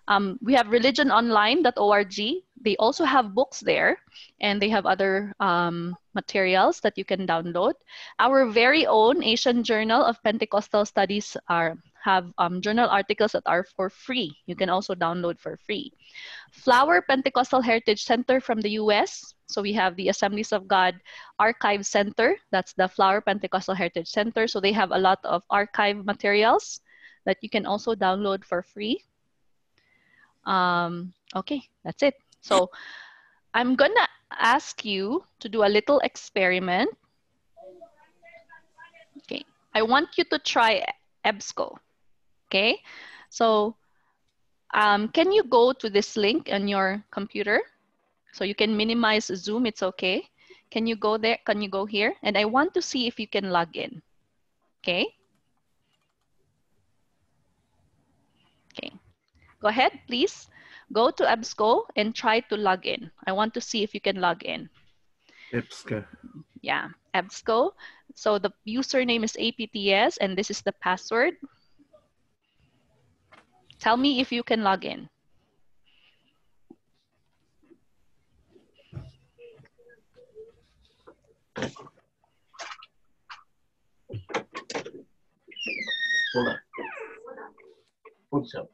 Um, we have religiononline.org. They also have books there and they have other um, materials that you can download. Our very own Asian Journal of Pentecostal Studies are have um, journal articles that are for free. You can also download for free. Flower Pentecostal Heritage Center from the US. So we have the Assemblies of God Archive Center. That's the Flower Pentecostal Heritage Center. So they have a lot of archive materials that you can also download for free. Um, okay, that's it. So I'm gonna ask you to do a little experiment. Okay, I want you to try EBSCO. Okay, so um, can you go to this link on your computer? So you can minimize Zoom, it's okay. Can you go there? Can you go here? And I want to see if you can log in. Okay. Okay, go ahead, please. Go to EBSCO and try to log in. I want to see if you can log in. EBSCO. Yeah, EBSCO. So the username is APTS and this is the password. Tell me if you can log in. Hold on. What's up?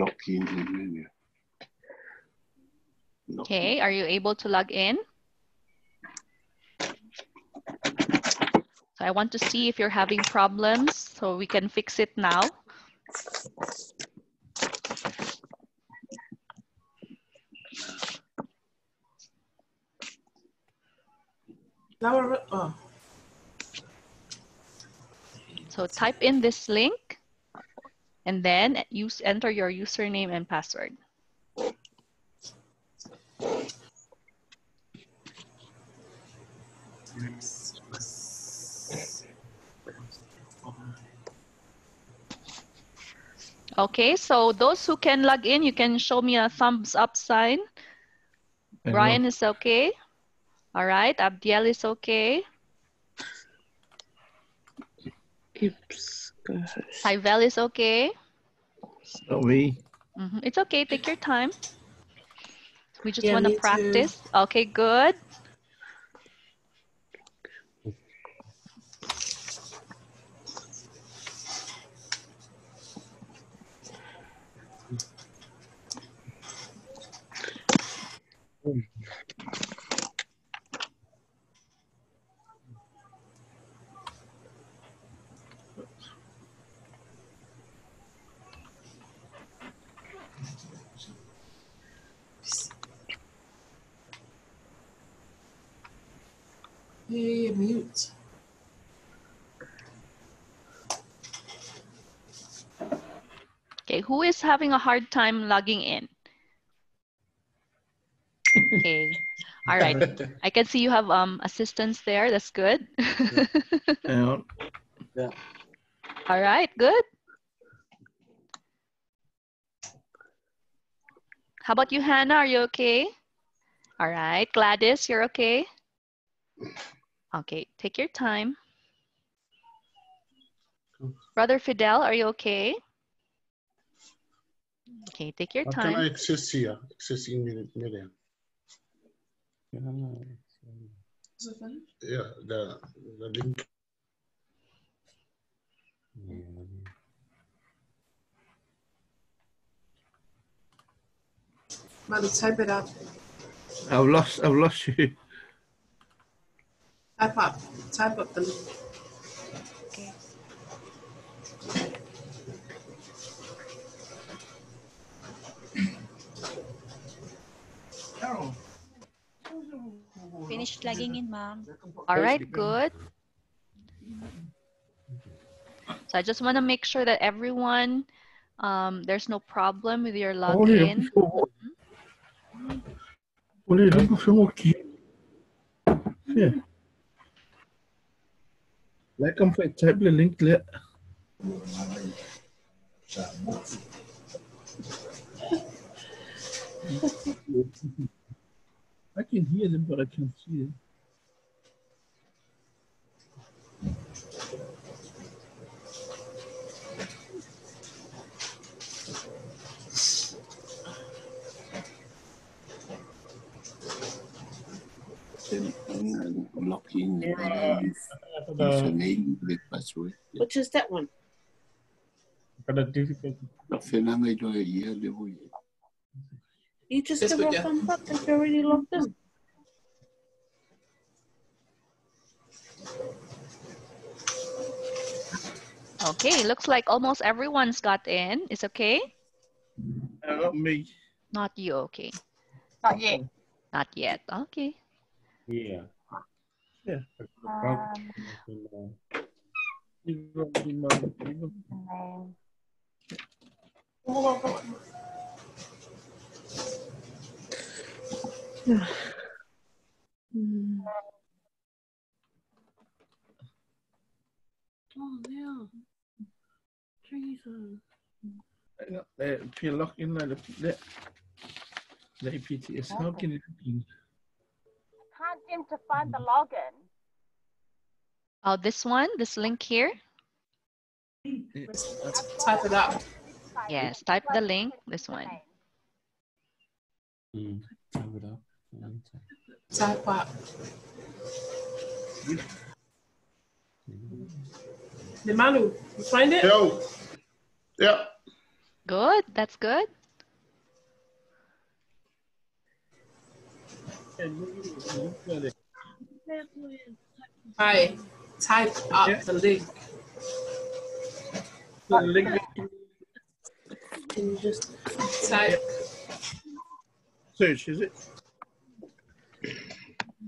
Lock in menu. Okay, are you able to log in? So I want to see if you're having problems so we can fix it now. Now, oh. So type in this link and then use enter your username and password. Okay, so those who can log in, you can show me a thumbs up sign. Hello. Brian is okay. All right, Abdiel is okay. Ivel is okay. Not me. Mhm, It's okay, take your time. We just Yeah, want to me too. practice. Okay, good. Hey, mute. Okay, who is having a hard time logging in? Okay. All right. I can see you have um assistants there. That's good. Yeah. Yeah. All right, good. How about you, Hannah? Are you okay? All right. Gladys, you're okay? Okay, take your time. Brother Fidel, are you okay? Okay, take your time. can I time. access here? Access in Mid- Miriam. Yeah, the, the link. Mother, type it up. I've lost. I've lost you. Type up. Type up the link. Finished logging in, ma'am. All right, good. So I just want to make sure that everyone, um, there's no problem with your Olha, login. Olha, ele puxou aqui. Yeah. Like I'm for type the link there. I can hear them, but I can't see them. Then I'm log in You're, and uh, then use at the- password. Which is that one? Got a difficult. Nó phải là ngay đôi ý để vui. You just Yes, give but her a yeah. thumbs up if you're already logged in. Okay, looks like almost everyone's got in. It's okay? Not me. Not you, okay. Not yet. Not yet. Okay. Yeah. Yeah. Um, You got the mo- you got- and Oh, yeah. Jesus. Hang on, there, If you log in like the, the, the APTS, how can it be? can't seem to find the login. Oh, this one, this link here? Type it up. Yes, type the link, this one. Mm. Type it up. Type up. The Manu, you find it? Yo. Yeah. Good, that's good. Hi. Type up the link. The link. Can you just type? Search, is it?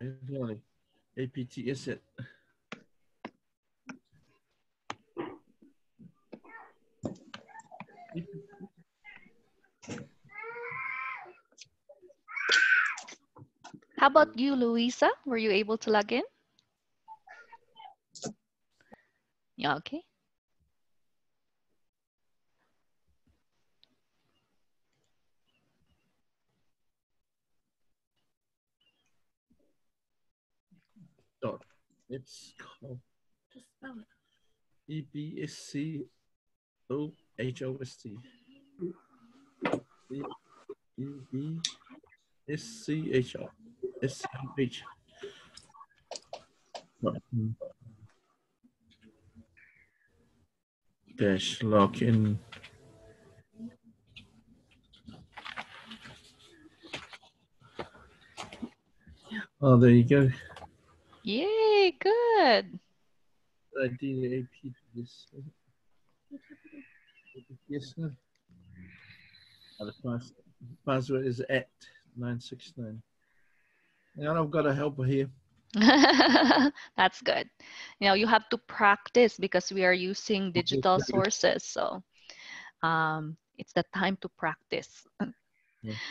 Really, APTS it. How about you, Louisa? Were you able to log in? Yeah, okay. dot. It's called. Just spell it. Dash login. Oh, there you go. Yay, good. I did AP this. Yes, sir. The pass, password is at 969. And I've got a helper here. That's good. You know, you have to practice because we are using digital sources. So um, it's the time to practice. Yeah.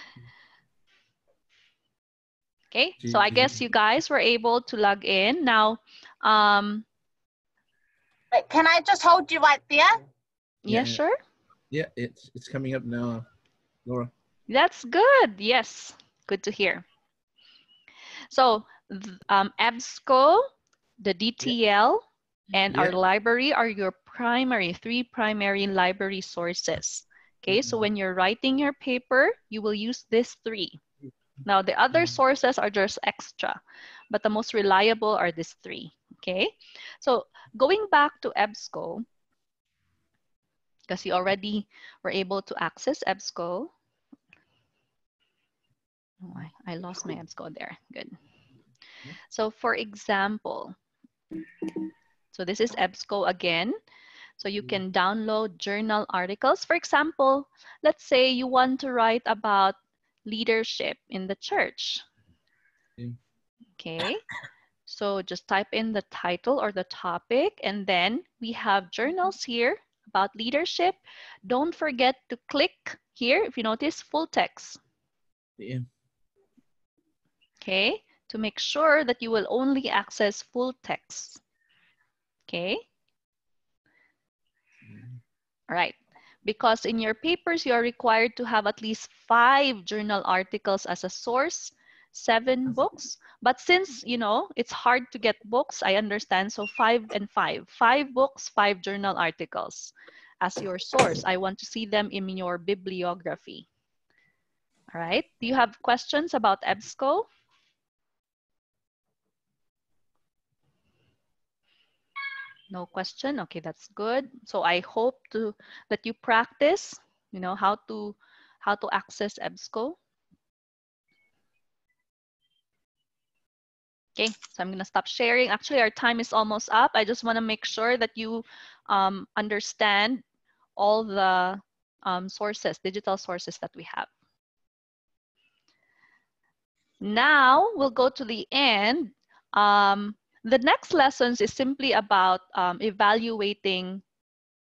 Okay, so I guess you guys were able to log in. Now, um, Wait, can I just hold you right there? yeah, Yeah. sure. Yeah, it's it's coming up now, Laura. That's good. Yes, good to hear. So um, EBSCO, the DTL, and our library are your primary, three primary library sources. Okay, so when you're writing your paper, you will use these three. Now, the other mm. sources are just extra, but the most reliable are these three. Okay, so going back to EBSCO, because you already were able to access EBSCO. Oh, I, I lost my EBSCO there. Good. So for example, so this is EBSCO again. So you can download journal articles. For example, let's say you want to write about leadership in the church. Okay. So just type in the title or the topic, and then we have journals here about leadership. Don't forget to click here, if you notice, full text. Yeah. Okay, to make sure that you will only access full text. Okay. All right. Because in your papers, you are required to have at least five journal articles as a source, seven books. But since, you know, it's hard to get books, I understand. So five and five. Five books, five journal articles as your source. I want to see them in your bibliography. All right. Do you have questions about EBSCO? No question. Okay, that's good. So I hope to that you practice, you know, how to how to access EBSCO. Okay, so I'm gonna stop sharing. Actually, our time is almost up. I just wanna make sure that you um, understand all the um, sources, digital sources that we have. Now we'll go to the end. Um, the next lessons is simply about um, evaluating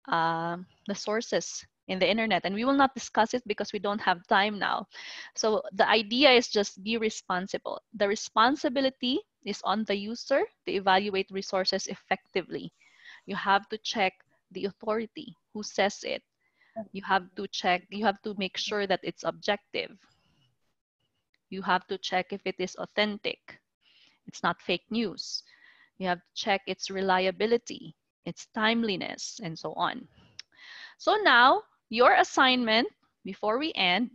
uh, the sources in the internet. And we will not discuss it because we don't have time now. So the idea is just be responsible. The responsibility is on the user to evaluate resources effectively. You have to check the authority who says it. You have to check, you have to make sure that it's objective. You have to check if it is authentic. It's not fake news. You have to check its reliability, its timeliness, and so on. So now, your assignment before we end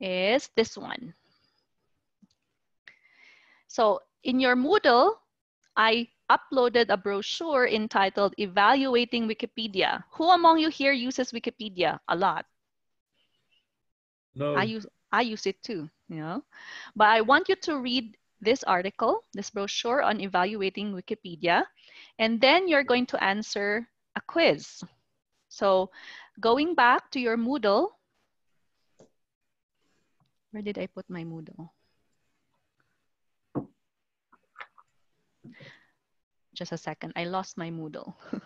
is this one. So in your Moodle, I uploaded a brochure entitled Evaluating Wikipedia. Who among you here uses Wikipedia? A lot. No. I use I use it too, you know. But I want you to read this article, this brochure on evaluating Wikipedia, and then you're going to answer a quiz. So going back to your Moodle, where did I put my Moodle? Just a second, I lost my Moodle. Let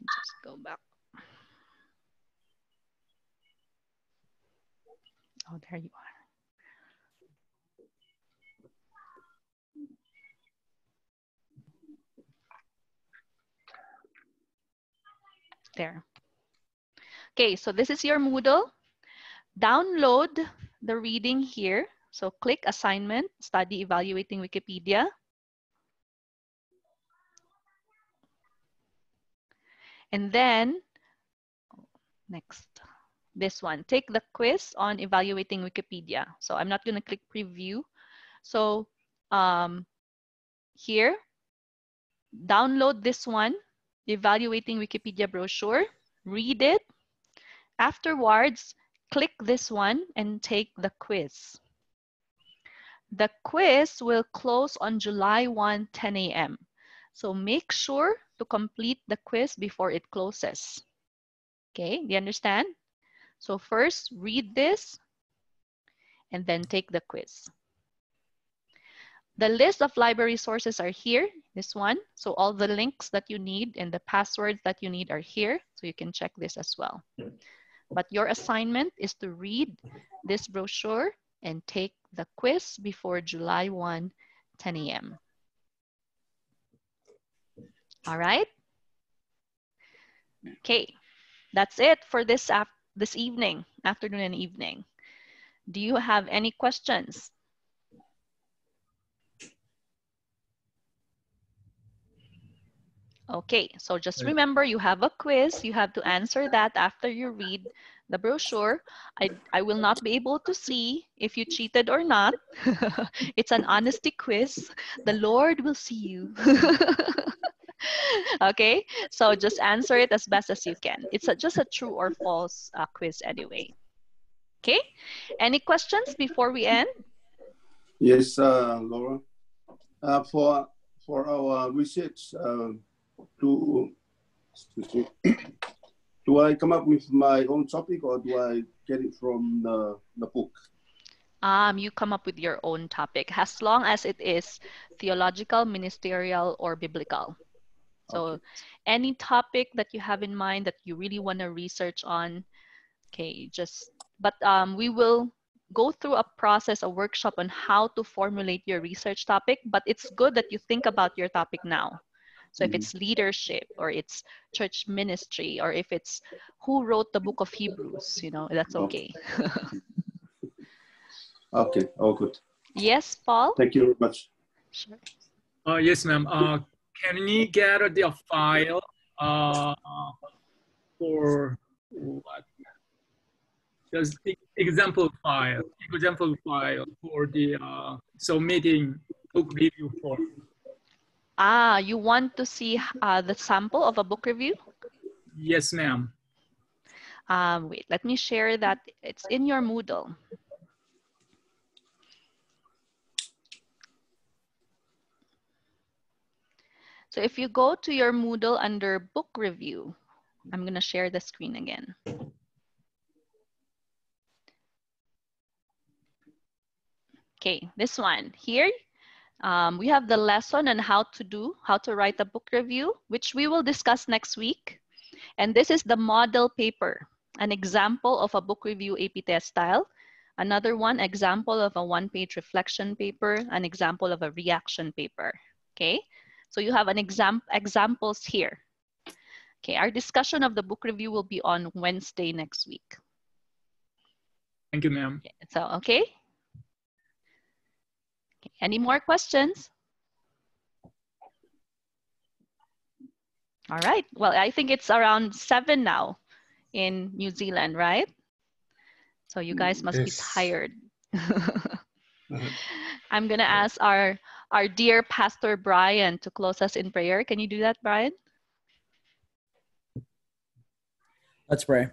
me just go back. Oh, there you are. There. Okay, so this is your Moodle. Download the reading here. So click assignment, study evaluating Wikipedia. And then, next, this one, take the quiz on evaluating Wikipedia. So I'm not gonna click preview. So um, here, download this one, evaluating Wikipedia brochure, read it. Afterwards, click this one and take the quiz. The quiz will close on July 1, 10 a.m. So make sure to complete the quiz before it closes. Okay, do you understand? So first read this and then take the quiz. The list of library sources are here, this one. So all the links that you need and the passwords that you need are here. So you can check this as well. But your assignment is to read this brochure and take the quiz before July 1, 10 a.m. All right? Okay, that's it for this, this evening, afternoon and evening. Do you have any questions? Okay, so just remember you have a quiz. You have to answer that after you read the brochure. I, I will not be able to see if you cheated or not. it's an honesty quiz. The Lord will see you. okay, so just answer it as best as you can. It's a, just a true or false uh, quiz anyway. Okay, any questions before we end? Yes, uh, Laura. Uh, for for our research, uh, do do I come up with my own topic or do I get it from the, the book? Um, you come up with your own topic as long as it is theological, ministerial, or biblical. So okay. any topic that you have in mind that you really want to research on, okay, just, but um, we will go through a process, a workshop on how to formulate your research topic, but it's good that you think about your topic now. So if it's leadership or it's church ministry or if it's who wrote the book of Hebrews, you know, that's okay. okay, all good. Yes, Paul? Thank you very much. Sure. Uh, yes, ma'am. Uh, can we get the file uh, for what? Just example file, example file for the uh, submitting book review form. Ah, you want to see uh, the sample of a book review? Yes, ma'am. Um, wait, let me share that. It's in your Moodle. So if you go to your Moodle under book review, I'm going to share the screen again. Okay, this one here, um, we have the lesson on how to do, how to write a book review, which we will discuss next week. And this is the model paper, an example of a book review APTS style. Another one, example of a one-page reflection paper, an example of a reaction paper, okay? So you have an exam examples here. Okay, our discussion of the book review will be on Wednesday next week. Thank you, ma'am. So, okay, any more questions? All right. Well, I think it's around seven now in New Zealand, right? So you guys must yes. be tired. I'm going to ask our, our dear Pastor Brian to close us in prayer. Can you do that, Brian? Let's pray.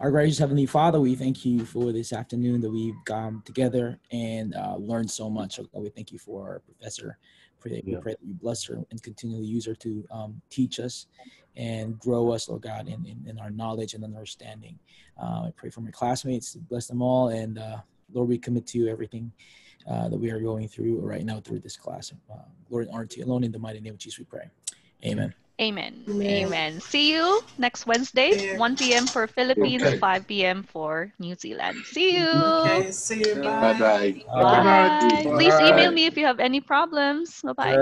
Our gracious Heavenly Father, we thank you for this afternoon that we've come together and uh, learned so much. We thank you for our professor. Pray that, yeah. We pray that you bless her and continually use her to um, teach us and grow us, Lord God, in, in, in our knowledge and understanding. Uh, I pray for my classmates, bless them all. And uh, Lord, we commit to you everything uh, that we are going through right now through this class. Uh, Lord, and honor to you alone. In the mighty name of Jesus, we pray. Amen. Amen. Amen. Amen. See you next Wednesday, 1 p.m. for Philippines, okay. 5 p.m. for New Zealand. See you. Okay, see you. Bye-bye. Bye. Bye. Bye. Please email me if you have any problems. Bye-bye.